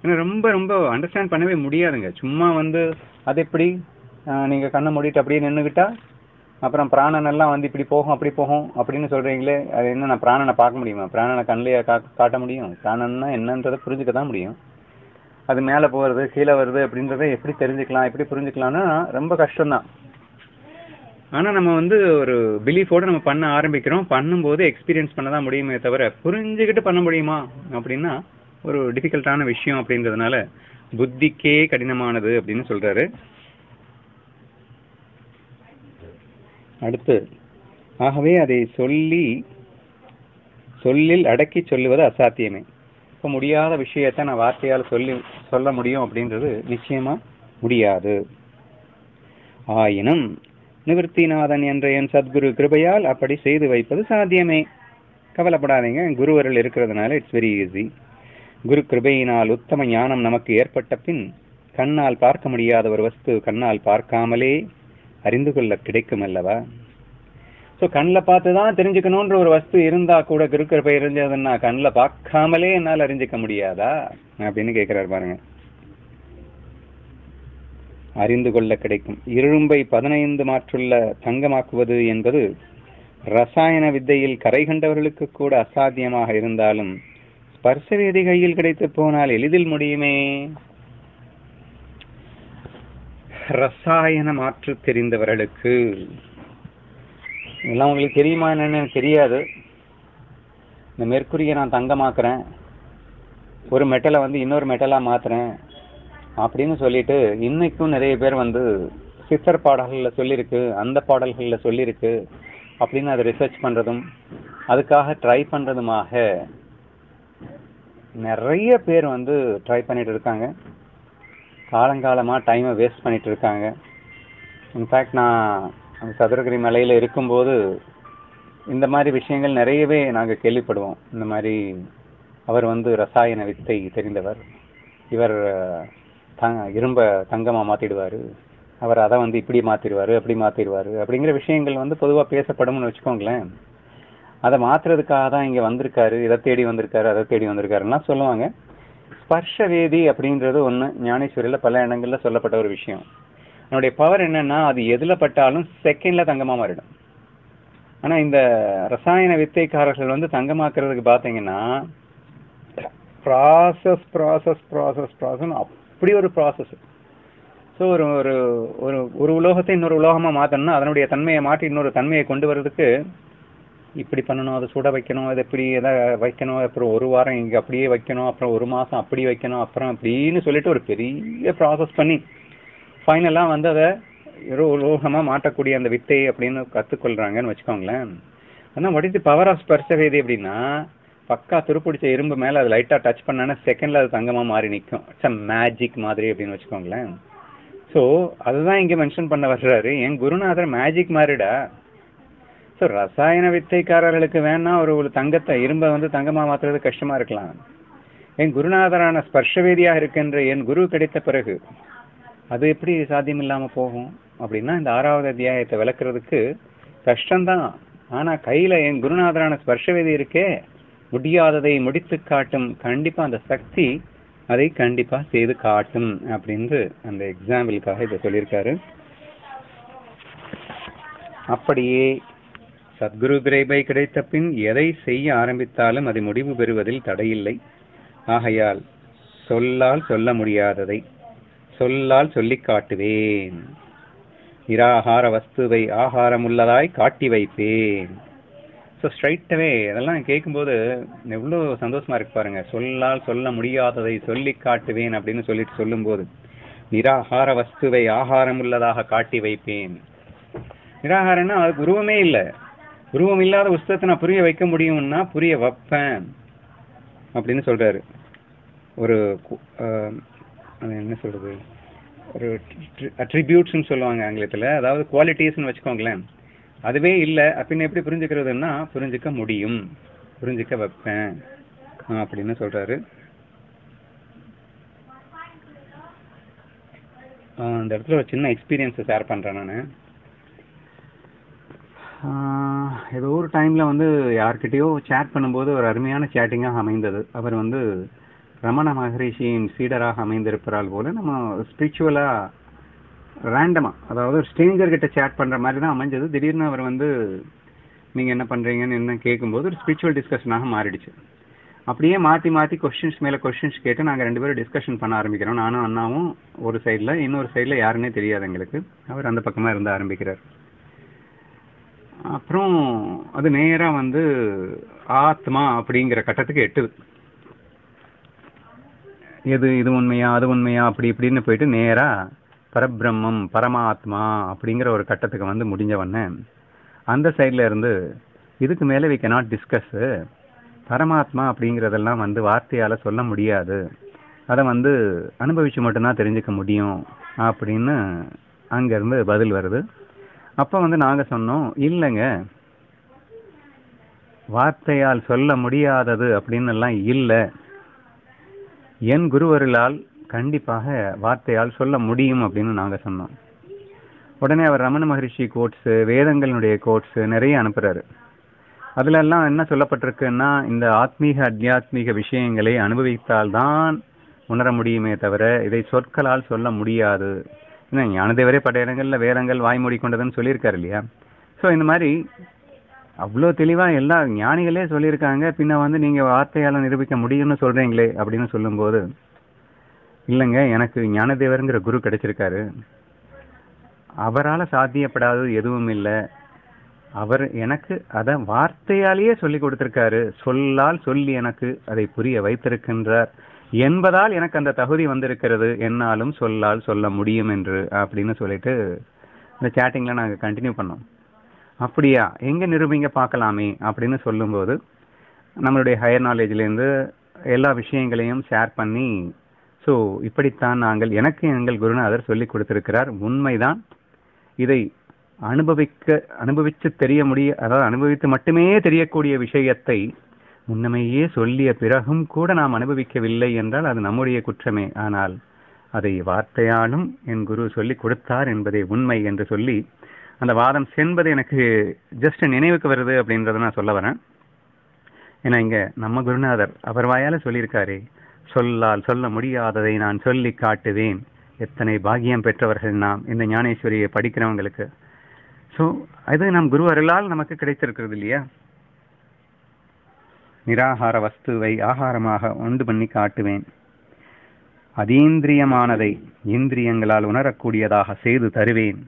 ஏன்னா ரொம்ப ரொம்ப அண்டர்ஸ்டாண்ட் பண்ணவே முடியாதுங்க. சும்மா வந்து அது எப்படி நீங்கள் கண்ணை மூடிட்டு அப்படியே நின்றுக்கிட்டா அப்புறம் பிராணன் எல்லாம் வந்து இப்படி போகும் அப்படி போகும் அப்படின்னு சொல்றீங்களே அது என்ன நான் பிராணனை பார்க்க முடியுமா? பிராணனை கண்ணிலேயே கா காட்ட முடியும். பிராணன்னா என்னன்றதை புரிஞ்சுக்க தான் முடியும். அது மேலே போகிறது கீழே வருது அப்படின்றத எப்படி தெரிஞ்சுக்கலாம் எப்படி புரிஞ்சுக்கலாம்னா ரொம்ப கஷ்டம்தான். ஆனால் நம்ம வந்து ஒரு பிலீஃபோட நம்ம பண்ண ஆரம்பிக்கிறோம். பண்ணும்போது எக்ஸ்பீரியன்ஸ் பண்ண தான் முடியுமே தவிர புரிஞ்சுக்கிட்டு பண்ண முடியுமா அப்படின்னா ஒரு டிஃபிகல்ட்டான விஷயம் அப்படின்றதுனால புத்திக்கே கடினமானது அப்படின்னு சொல்கிறாரு அடுத்து ஆகவே அதை சொல்லி சொல்லில் அடக்கி சொல்லுவது அசாத்தியமே. இப்போ முடியாத விஷயத்தை நான் வார்த்தையால் சொல்லி சொல்ல முடியும் அப்படின்றது நிச்சயமாக முடியாது. ஆயினும் நிவர்த்திநாதன் என்ற என் சத்குரு கிருபையால் அப்படி செய்து வைப்பது சாத்தியமே. கவலைப்படாதீங்க குருவர்கள் இருக்கிறதுனால இட்ஸ் வெரி ஈஸி குரு கிருபையினால் உத்தம ஞானம் நமக்கு ஏற்பட்ட பின் கண்ணால் பார்க்க முடியாத ஒரு வஸ்து கண்ணால் பார்க்காமலே அறிந்து கொள்ள கிடைக்கும் அல்லவா? ஸோ கண்ணில் பார்த்து தான் தெரிஞ்சுக்கணுன்ற ஒரு வஸ்து இருந்தா கூட குரு இருந்ததுன்னா கண்ணில் பார்க்காமலே என்னால் அறிஞ்சிக்க முடியாதா? அப்படின்னு கேட்கிறாரு பாருங்க. அறிந்து கொள்ள கிடைக்கும். இரும்பை பதினைந்து மாற்றுள்ள தங்கமாக்குவது என்பது ரசாயன வித்தையில் கரை கண்டவர்களுக்கு கூட அசாத்தியமாக இருந்தாலும் ஸ்பர்ச வேதி கையில் கிடைத்து போனால் எளிதில் முடியுமே? ரசாயன மாற்று தெரிந்தவர்களுக்கு. இதெல்லாம் உங்களுக்கு தெரியுமா என்னன்னு தெரியாது. இந்த மெர்க்குரியை நான் தங்கமாக்குறேன். ஒரு மெட்டலை வந்து இன்னொரு மெட்டலாக மாற்றுறேன் அப்படின்னு சொல்லிட்டு இன்னைக்கும் நிறைய பேர் வந்து சித்தர் பாடல்களில் சொல்லியிருக்கு அந்த பாடல்களில் சொல்லியிருக்கு அப்படின்னு அதை ரிசர்ச் பண்ணுறதும் அதுக்காக ட்ரை பண்ணுறதுமாக நிறைய பேர் வந்து ட்ரை பண்ணிட்டு இருக்காங்க. காலங்காலமாக டைமை வேஸ்ட் பண்ணிட்டு இருக்காங்க இன்ஃபேக்ட் நான் அந்த சதுரகிரி மலையில் இருக்கும்போது இந்த மாதிரி விஷயங்கள் நிறையவே நாங்கள் கேள்விப்படுவோம். இந்த மாதிரி அவர் வந்து ரசாயன வித்தை தெரிந்தவர். இவர் தங்க இரும்ப தங்கமாக மாற்றிடுவார் அவர் அதை வந்து இப்படி மாற்றிடுவார் அப்படி மாற்றிடுவார் அப்படிங்கிற விஷயங்கள் வந்து பொதுவாக பேசப்படும்னு வச்சுக்கோங்களேன். அதை மாற்றுறதுக்காக தான் இங்கே வந்திருக்காரு இதை தேடி வந்திருக்காரு அதை தேடி வந்திருக்காருன்னா சொல்லுவாங்க. ஸ்பர்ஷ வேதி அப்படின்றது ஒன்று ஞானேஸ்வரியில் பல இடங்களில் சொல்லப்பட்ட ஒரு விஷயம். அதனுடைய பவர் என்னன்னா அது எதில் பட்டாலும் செகண்டில் தங்கமாக மாறிடும். ஆனால் இந்த ரசாயன வித்தைக்காரர்கள் வந்து தங்கமாக்குறதுக்கு பார்த்தீங்கன்னா ப்ராசஸ் ப்ராசஸ் ப்ராசஸ் ப்ராசஸ் அப்படி ஒரு ப்ராசஸ் ஸோ ஒரு ஒரு ஒரு ஒரு உலோகத்தை இன்னொரு உலோகமாக மாற்றணும்னா அதனுடைய தன்மையை மாற்றி இன்னொரு தன்மையை கொண்டு வர்றதுக்கு இப்படி பண்ணணும் அதை சுட வைக்கணும் அதை இப்படி எதை வைக்கணும் அப்புறம் ஒரு வாரம் இங்கே அப்படியே வைக்கணும் அப்புறம் ஒரு மாதம் அப்படி வைக்கணும் அப்புறம் அப்படின்னு சொல்லிட்டு ஒரு பெரிய ப்ராசஸ் பண்ணி ஃபைனலாக வந்து அதை ஏதோ உலோகமாக மாட்டக்கூடிய அந்த வித்தை அப்படின்னு கற்றுக்கொள்கிறாங்கன்னு வச்சுக்கோங்களேன். ஆனால் வடித்து பவர் ஆஃப் ஸ்பர்சவேதி அப்படின்னா பக்கா துருப்பிடிச்ச இரும்பு மேலே அது லைட்டாக டச் பண்ணானா செகண்டில் அது தங்கமாக மாறி நிற்கும் இட்ஸ் அ மேஜிக் மாதிரி அப்படின்னு வச்சுக்கோங்களேன். ஸோ அதுதான் இங்கே மென்ஷன் பண்ண வர்றாரு. என் குருநாதர் மேஜிக் மாதிரிடா ஸோ ரசாயன வித்தைக்காரர்களுக்கு வேணா ஒரு ஒரு தங்கத்தை இரும்பை வந்து தங்கமாக மாற்றுறது கஷ்டமாக இருக்கலாம். என் குருநாதரான ஸ்பர்ஷவேதியாக இருக்கின்ற என் குரு கிடைத்த பிறகு அது எப்படி சாத்தியம் இல்லாமல் போகும்? அப்படின்னா இந்த ஆறாவது அத்தியாயத்தை விளக்குறதுக்கு கஷ்டம்தான். ஆனால் கையில் என் குருநாதரான ஸ்பர்ஷவேதி இருக்கே முடியாததை முடித்து காட்டும் கண்டிப்பாக அந்த சக்தி அதை கண்டிப்பாக செய்து காட்டும் அப்படின்னு அந்த எக்ஸாம்பிளுக்காக இதை சொல்லியிருக்காரு. அப்படியே சத்குரு கிரேபை கிடைத்த பின் எதை செய்ய ஆரம்பித்தாலும் அது முடிவு பெறுவதில் தடையில்லை. ஆகையால் சொல்லால் சொல்ல முடியாததை சொல்லால் சொல்லிக் காட்டுவேன். நிராகார வஸ்துவை ஆகாரமுள்ளதாய் காட்டி வைப்பேன். ஸோ ஸ்ட்ரைட்டவே அதெல்லாம் கேட்கும்போது எவ்வளோ சந்தோஷமா இருக்கு பாருங்க. சொல்லால் சொல்ல முடியாததை சொல்லி காட்டுவேன் அப்படின்னு சொல்லிட்டு சொல்லும்போது நிராகார வஸ்துவை ஆகாரமுள்ளதாக காட்டி வைப்பேன். நிராகாரம்னா அதுக்கு உருவமே இல்லை. உருவம் இல்லாத புஸ்தகத்தை நான் புரிய வைக்க முடியும்னா புரிய வைப்பேன். அப்படின்னு சொல்கிறாரு ஒரு கு- அது என்ன சொல்கிறது ஒரு அட்ரிபியூட்ஸ்னு சொல்லுவாங்க ஆங்கிலத்தில். அதாவது குவாலிட்டிஸ்னு வச்சுக்கோங்களேன். அதுவே இல்லை. அப்படின்னு எப்படி புரிஞ்சுக்கிறதுன்னா புரிஞ்சுக்க முடியும். புரிஞ்சுக்க வைப்பேன். அப்படின்னு சொல்கிறாரு அந்த இந்த இடத்துல ஒரு சின்ன எக்ஸ்பீரியன்ஸை ஷேர் பண்ணுறேன் நான். ஏதோ ஒரு டைமில் வந்து யார்கிட்டயோ சேட் பண்ணும்போது ஒரு அருமையான சேட்டிங்காக அமைந்தது. அவர் வந்து ரமண மகரிஷியின் சீடராக அமைந்திருப்பதால் போல நம்ம ஸ்பிரிச்சுவலாக ரேண்டமாக அதாவது ஒரு ஸ்ட்ரேஞ்சர்கிட்ட சேட் பண்ணுற மாதிரி தான் அமைஞ்சது. திடீர்னு அவர் வந்து நீங்கள் என்ன பண்ணுறீங்கன்னு என்ன கேட்கும்போது ஒரு ஸ்பிரிச்சுவல் டிஸ்கஷனாக மாறிடுச்சு. அப்படியே மாற்றி மாற்றி கொஷின்ஸ் மேலே கொஷின்ஸ் கேட்டு நாங்கள் ரெண்டு பேரும் டிஸ்கஷன் பண்ண ஆரம்பிக்கிறோம். நானும் அண்ணாவும் ஒரு சைடில் இன்னொரு சைடில் யாருன்னே தெரியாது எங்களுக்கு. அவர் அந்த பக்கமாக இருந்து ஆரம்பிக்கிறார். அப்புறம் அது நேராக வந்து ஆத்மா அப்படிங்கிற கட்டத்துக்கு எட்டுது. எது இது உண்மையா அது உண்மையா அப்படி இப்படின்னு போயிட்டு நேராக பரபிரம்மம் பரமாத்மா அப்படிங்கிற ஒரு கட்டத்துக்கு வந்து முடிஞ்ச உடனே அந்த சைடில் இருந்து இதுக்கு மேலே வி கெனாட் டிஸ்கஸ்ஸு பரமாத்மா அப்படிங்கிறதெல்லாம் வந்து வார்த்தையால் சொல்ல முடியாது. அதை வந்து அனுபவிச்சு மட்டும்தான் தெரிஞ்சுக்க முடியும் அப்படின்னு அங்கேருந்து பதில் வருது. அப்ப வந்து நாங்க சொன்னோம் இல்லைங்க. வார்த்தையால் சொல்ல முடியாதது அப்படின்னு எல்லாம் இல்லை. என் குருவருளால் கண்டிப்பாக வார்த்தையால் சொல்ல முடியும் அப்படின்னு நாங்க சொன்னோம். உடனே அவர் ரமண மகரிஷி கோட்ஸ் வேதங்களினுடைய கோட்ஸ் நிறைய அனுப்புறாரு. அதுல எல்லாம் என்ன சொல்லப்பட்டிருக்குன்னா இந்த ஆத்மீக அத்தியாத்மீக விஷயங்களை அனுபவித்தால்தான் உணர முடியுமே தவிர இதை சொற்களால் சொல்ல முடியாது. ஏன்னா ஞானதேவரே பல இடங்கள்ல வேதங்கள் வாய்மூடி கொண்டதுன்னு சொல்லியிருக்காரு இல்லையா? ஸோ இந்த மாதிரி அவ்வளோ தெளிவா எல்லா ஞானிகளே சொல்லியிருக்காங்க. பின்ன வந்து நீங்க வார்த்தையால நிரூபிக்க முடியும்னு சொல்றீங்களே அப்படின்னு சொல்லும்போது இல்லைங்க எனக்கு ஞானதேவருங்கிற குரு கிடைச்சிருக்காரு. அவரால சாத்தியப்படாதது எதுவும் இல்லை. அவர் எனக்கு அதை வார்த்தையாலேயே சொல்லி கொடுத்துருக்காரு. சொல்லால் சொல்லி எனக்கு அதை புரிய வைத்திருக்கின்றார். என்பதால் எனக்கு அந்த தகுதி வந்திருக்கிறது. என்னாலும் சொல்லால் சொல்ல முடியும் என்று அப்படின்னு சொல்லிட்டு இந்த சேட்டிங்கில் நாங்கள் கண்டினியூ பண்ணோம். அப்படியா? எங்கே நிரூபிங்க பார்க்கலாமே அப்படின்னு சொல்லும்போது நம்மளுடைய ஹையர் நாலேஜ்லேருந்து எல்லா விஷயங்களையும் ஷேர் பண்ணி ஸோ இப்படித்தான் நாங்கள் எனக்கு எங்கள் குருநாதர் சொல்லி கொடுத்திருக்கிறார். உண்மைதான். இதை அனுபவிக்க அனுபவித்து தெரிய முடிய அதாவது அனுபவித்து மட்டுமே தெரியக்கூடிய விஷயத்தை முன்னமேயே சொல்லிய பிறகும் கூட நாம் அனுபவிக்கவில்லை என்றால் அது நம்முடைய குற்றமே. ஆனால் அதை வார்த்தையாலும் என் குரு சொல்லி கொடுத்தார் என்பதே உண்மை என்று சொல்லி அந்த வாதம் சென்பது எனக்கு ஜஸ்ட் நினைவுக்கு வருது அப்படின்றத நான் சொல்ல வரேன். ஏன்னா இங்கே நம்ம குருநாதர் அவர் வாயால் சொல்லியிருக்காரு சொல்லால் சொல்ல முடியாததை நான் சொல்லி காட்டுவேன். எத்தனை பாகியம் பெற்றவர்கள் நாம்? இந்த ஞானேஸ்வரியை படிக்கிறவங்களுக்கு. ஸோ அது நம் குரு அருளால் நமக்கு கிடைத்திருக்கிறது இல்லையா? நிராகார வஸ்துவை ஆகாரமாக உண்டு பண்ணி காட்டுவேன். அதீந்திரியமானதை இந்திரியங்களால் உணரக்கூடியதாக செய்து தருவேன்.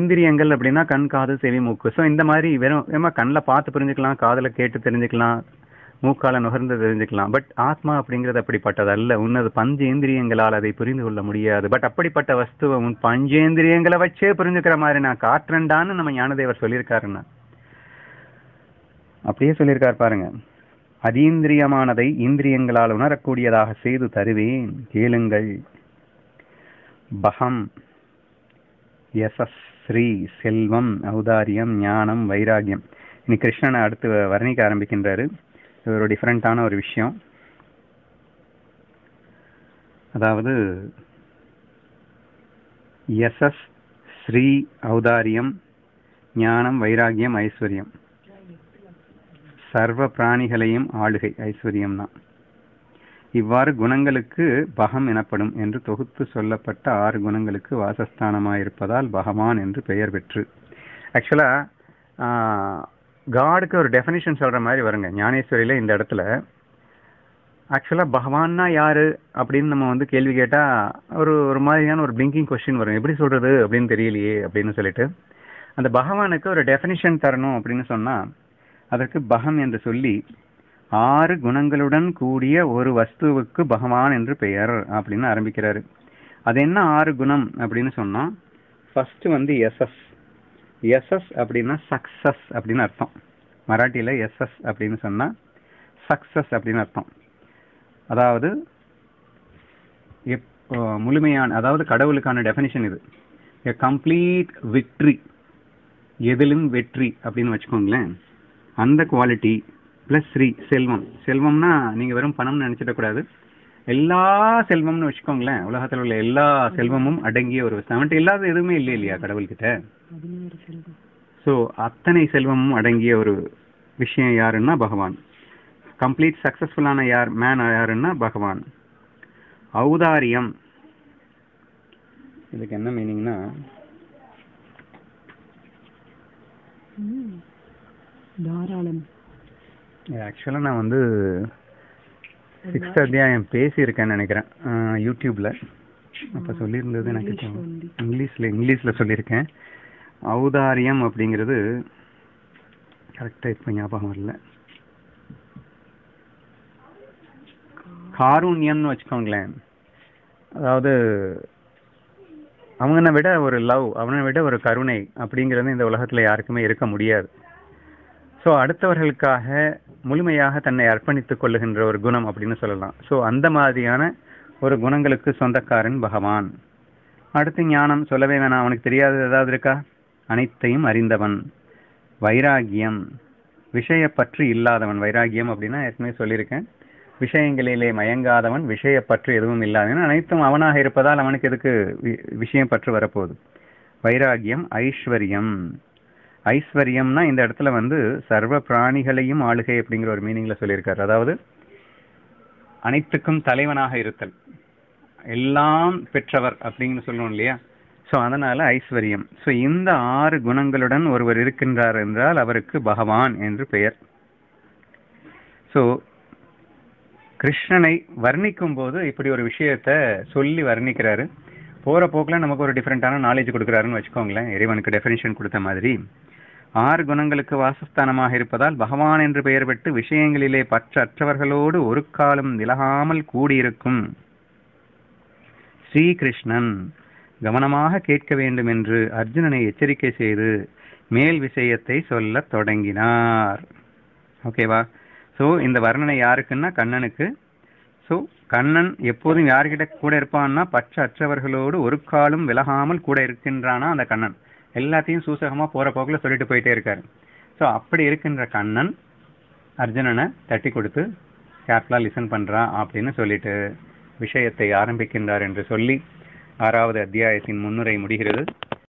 இந்திரியங்கள் அப்படின்னா கண் காது செவி மூக்கு. ஸோ இந்த மாதிரி வெறும் ஏமா கண்ணில் பார்த்து புரிஞ்சுக்கலாம் காதில் கேட்டு தெரிஞ்சுக்கலாம் மூக்கால நுகர்ந்து தெரிஞ்சுக்கலாம். பட் ஆத்மா அப்படிங்கிறது அப்படிப்பட்டது அல்ல. உன்னது பஞ்சேந்திரியங்களால் அதை புரிந்து கொள்ள முடியாது. பட் அப்படிப்பட்ட வஸ்துவை உன் பஞ்சேந்திரியங்களை வச்சே புரிஞ்சுக்கிற மாதிரி நான் காற்றண்டான்னு நம்ம ஞானதேவர் சொல்லியிருக்காருன்னா. அப்படியே சொல்லியிருக்கார் பாருங்க. அதீந்திரியமானதை இந்திரியங்களால் உணரக்கூடியதாக செய்து தருவேன். கேளுங்கள். பகம் யசஸ் ஸ்ரீ செல்வம். ஔதாரியம். ஞானம். வைராகியம். இனி கிருஷ்ணனை அடுத்து வர்ணிக்க ஆரம்பிக்கின்றாரு. இது ஒரு டிஃப்ரெண்ட்டான ஒரு விஷயம். அதாவது யசஸ் ஸ்ரீ ஔதாரியம் ஞானம் வைராகியம் ஐஸ்வர்யம். சர்வ பிராணிகளையும் ஆளுகை ஐஸ்வர்யம்னா. தான் இவ்வாறு குணங்களுக்கு பகம் எனப்படும் என்று தொகுத்து சொல்லப்பட்ட ஆறு குணங்களுக்கு வாசஸ்தானமாயிருப்பதால் பகவான் என்று பெயர் பெற்று. ஆக்சுவலாக காடுக்கு ஒரு டெஃபினிஷன் சொல்கிற மாதிரி வருங்க. ஞானேஸ்வரியில் இந்த இடத்துல. ஆக்சுவலாக பகவான்னா யார் அப்படின்னு நம்ம வந்து கேள்வி கேட்டால் ஒரு ஒரு மாதிரியான ஒரு பிளிங்கிங் கொஸ்டின் வரும். எப்படி சொல்கிறது அப்படின்னு தெரியலையே அப்படின்னு சொல்லிட்டு. அந்த பகவானுக்கு ஒரு டெஃபினிஷன் தரணும் அப்படின்னு சொன்னால் அதற்கு பகம் என்று சொல்லி ஆறு குணங்களுடன் கூடிய ஒரு வஸ்துவுக்கு பகவான் என்று பெயர் அப்படின்னு ஆரம்பிக்கிறாரு. அது என்ன ஆறு குணம் அப்படின்னு சொன்னா ஃபர்ஸ்ட் வந்து எஸ்எஸ் எஸ்எஸ் அப்படின்னா சக்சஸ் அப்படின்னு அர்த்தம். மராட்டியில எஸ்எஸ் அப்படின்னு சொன்னா சக்சஸ் அப்படின்னு அர்த்தம். அதாவது எப்- முழுமையான அதாவது கடவுளுக்கான டெஃபினிஷன் இது. எ கம்ப்ளீட் விக்ட்ரி எதிலும் வெற்றி அப்படின்னு வச்சுக்கோங்களேன். அந்த குவாலிட்டி ப்ளஸ் ஸ்ரீ செல்வம். செல்வம்னா நீங்க வெறும் பணம்னு நினைச்சிடக்கூடாது எல்லா செல்வம்னு வச்சுக்கோங்களேன். உலகத்துல உள்ள எல்லா செல்வமும் அடங்கிய ஒரு அவன்கிட்ட இல்லாத எதுவுமே இல்லை இல்லையா கடவுள்கிட்ட? ஸோ அத்தனை செல்வமும் அடங்கிய ஒரு விஷயம் யாருன்னா பகவான். கம்ப்ளீட் சக்சஸ்ஃபுல்லான யார் மேன் யாருன்னா பகவான். ஔதாரியம். இதுக்கு என்ன மீனிங்னா தாராளம். ஆக்சுவலாக நான் வந்து சிக்ஸ்த் அத்தியாயம் பேசியிருக்கேன்னு நினைக்கிறேன். அஹ், யூடியூப்ல அப்போ சொல்லியிருந்தது எனக்கு. இங்கிலீஷ்ல இங்கிலீஷ்ல சொல்லியிருக்கேன். ஔதாரியம் அப்படிங்கிறது கரெக்டாக இப்போ ஞாபகம் வரல. காருண்யம்னு வச்சுக்கோங்களேன். அதாவது அவனை விட ஒரு லவ் அவனை விட ஒரு கருணை அப்படிங்கிறது இந்த உலகத்துல யாருக்குமே இருக்க முடியாது. ஸோ அடுத்தவர்களுக்காக முழுமையாக தன்னை அர்ப்பணித்துக் கொள்ளுகின்ற ஒரு குணம் அப்படின்னு சொல்லலாம். ஸோ அந்த மாதிரியான ஒரு குணங்களுக்கு சொந்தக்காரன் பகவான். அடுத்து ஞானம் சொல்லவே வேணாம். அவனுக்கு தெரியாதது ஏதாவது இருக்கா? அனைத்தையும் அறிந்தவன். வைராகியம். விஷயப்பற்று இல்லாதவன். வைராகியம் அப்படின்னா ஏற்கனவே சொல்லியிருக்கேன். விஷயங்களிலே மயங்காதவன் விஷயப்பற்று எதுவும் இல்லாதவன். அனைத்தும் அவனாக இருப்பதால் அவனுக்கு எதுக்கு வி- விஷயம் பற்று வரப்போகுது? வைராகியம் ஐஸ்வர்யம். ஐஸ்வர்யம்னா இந்த இடத்துல வந்து சர்வ பிராணிகளையும் ஆளுகை அப்படிங்கிற ஒரு மீனிங்ல சொல்லியிருக்காரு. அதாவது அனைத்துக்கும் தலைவனாக இருத்தல். எல்லாம் பெற்றவர் அப்படின்னு சொல்லுவோம் இல்லையா? ஸோ அதனால ஐஸ்வர்யம். ஸோ இந்த ஆறு குணங்களுடன் ஒருவர் இருக்கின்றார் என்றால் அவருக்கு பகவான் என்று பெயர். ஸோ கிருஷ்ணனை வர்ணிக்கும் போது இப்படி ஒரு விஷயத்த சொல்லி வர்ணிக்கிறாரு. போற போக்கில் நமக்கு ஒரு டிஃப்ரெண்டான நாலேஜ் கொடுக்குறாருன்னு வச்சுக்கோங்களேன். இறைவனுக்கு டெஃபினிஷன் கொடுத்த மாதிரி. ஆறு குணங்களுக்கு வாசஸ்தானமாக இருப்பதால் பகவான் என்று பெயர் பெற்று விஷயங்களிலே பற்றற்றவர்களோடு ஒரு காலம் விலகாமல் கூடியிருக்கும். ஸ்ரீகிருஷ்ணன் கவனமாக கேட்க வேண்டும் என்று அர்ஜுனனை எச்சரிக்கை செய்து மேல் விஷயத்தை சொல்லத் தொடங்கினார். ஓகேவா ஸோ இந்த வர்ணனை யாருக்குன்னா கண்ணனுக்கு. ஸோ கண்ணன் எப்போதும் யார்கிட்ட கூட இருப்பான்னா பற்ற அற்றவர்களோடு ஒரு காலும் விலகாமல் கூட இருக்கின்றானா அந்த கண்ணன். எல்லாத்தையும் சூசகமா போற போக்குல சொல்லிட்டு போயிட்டே இருக்காரு. ஸோ அப்படி இருக்கின்ற கண்ணன் அர்ஜுனனை தட்டி கொடுத்து கேர்ஃபுல்லாக லிசன் பண்றான் அப்படின்னு சொல்லிட்டு விஷயத்தை ஆரம்பிக்கின்றார் என்று சொல்லி ஆறாவது அத்தியாயத்தின் முன்னுரை முடிகிறது.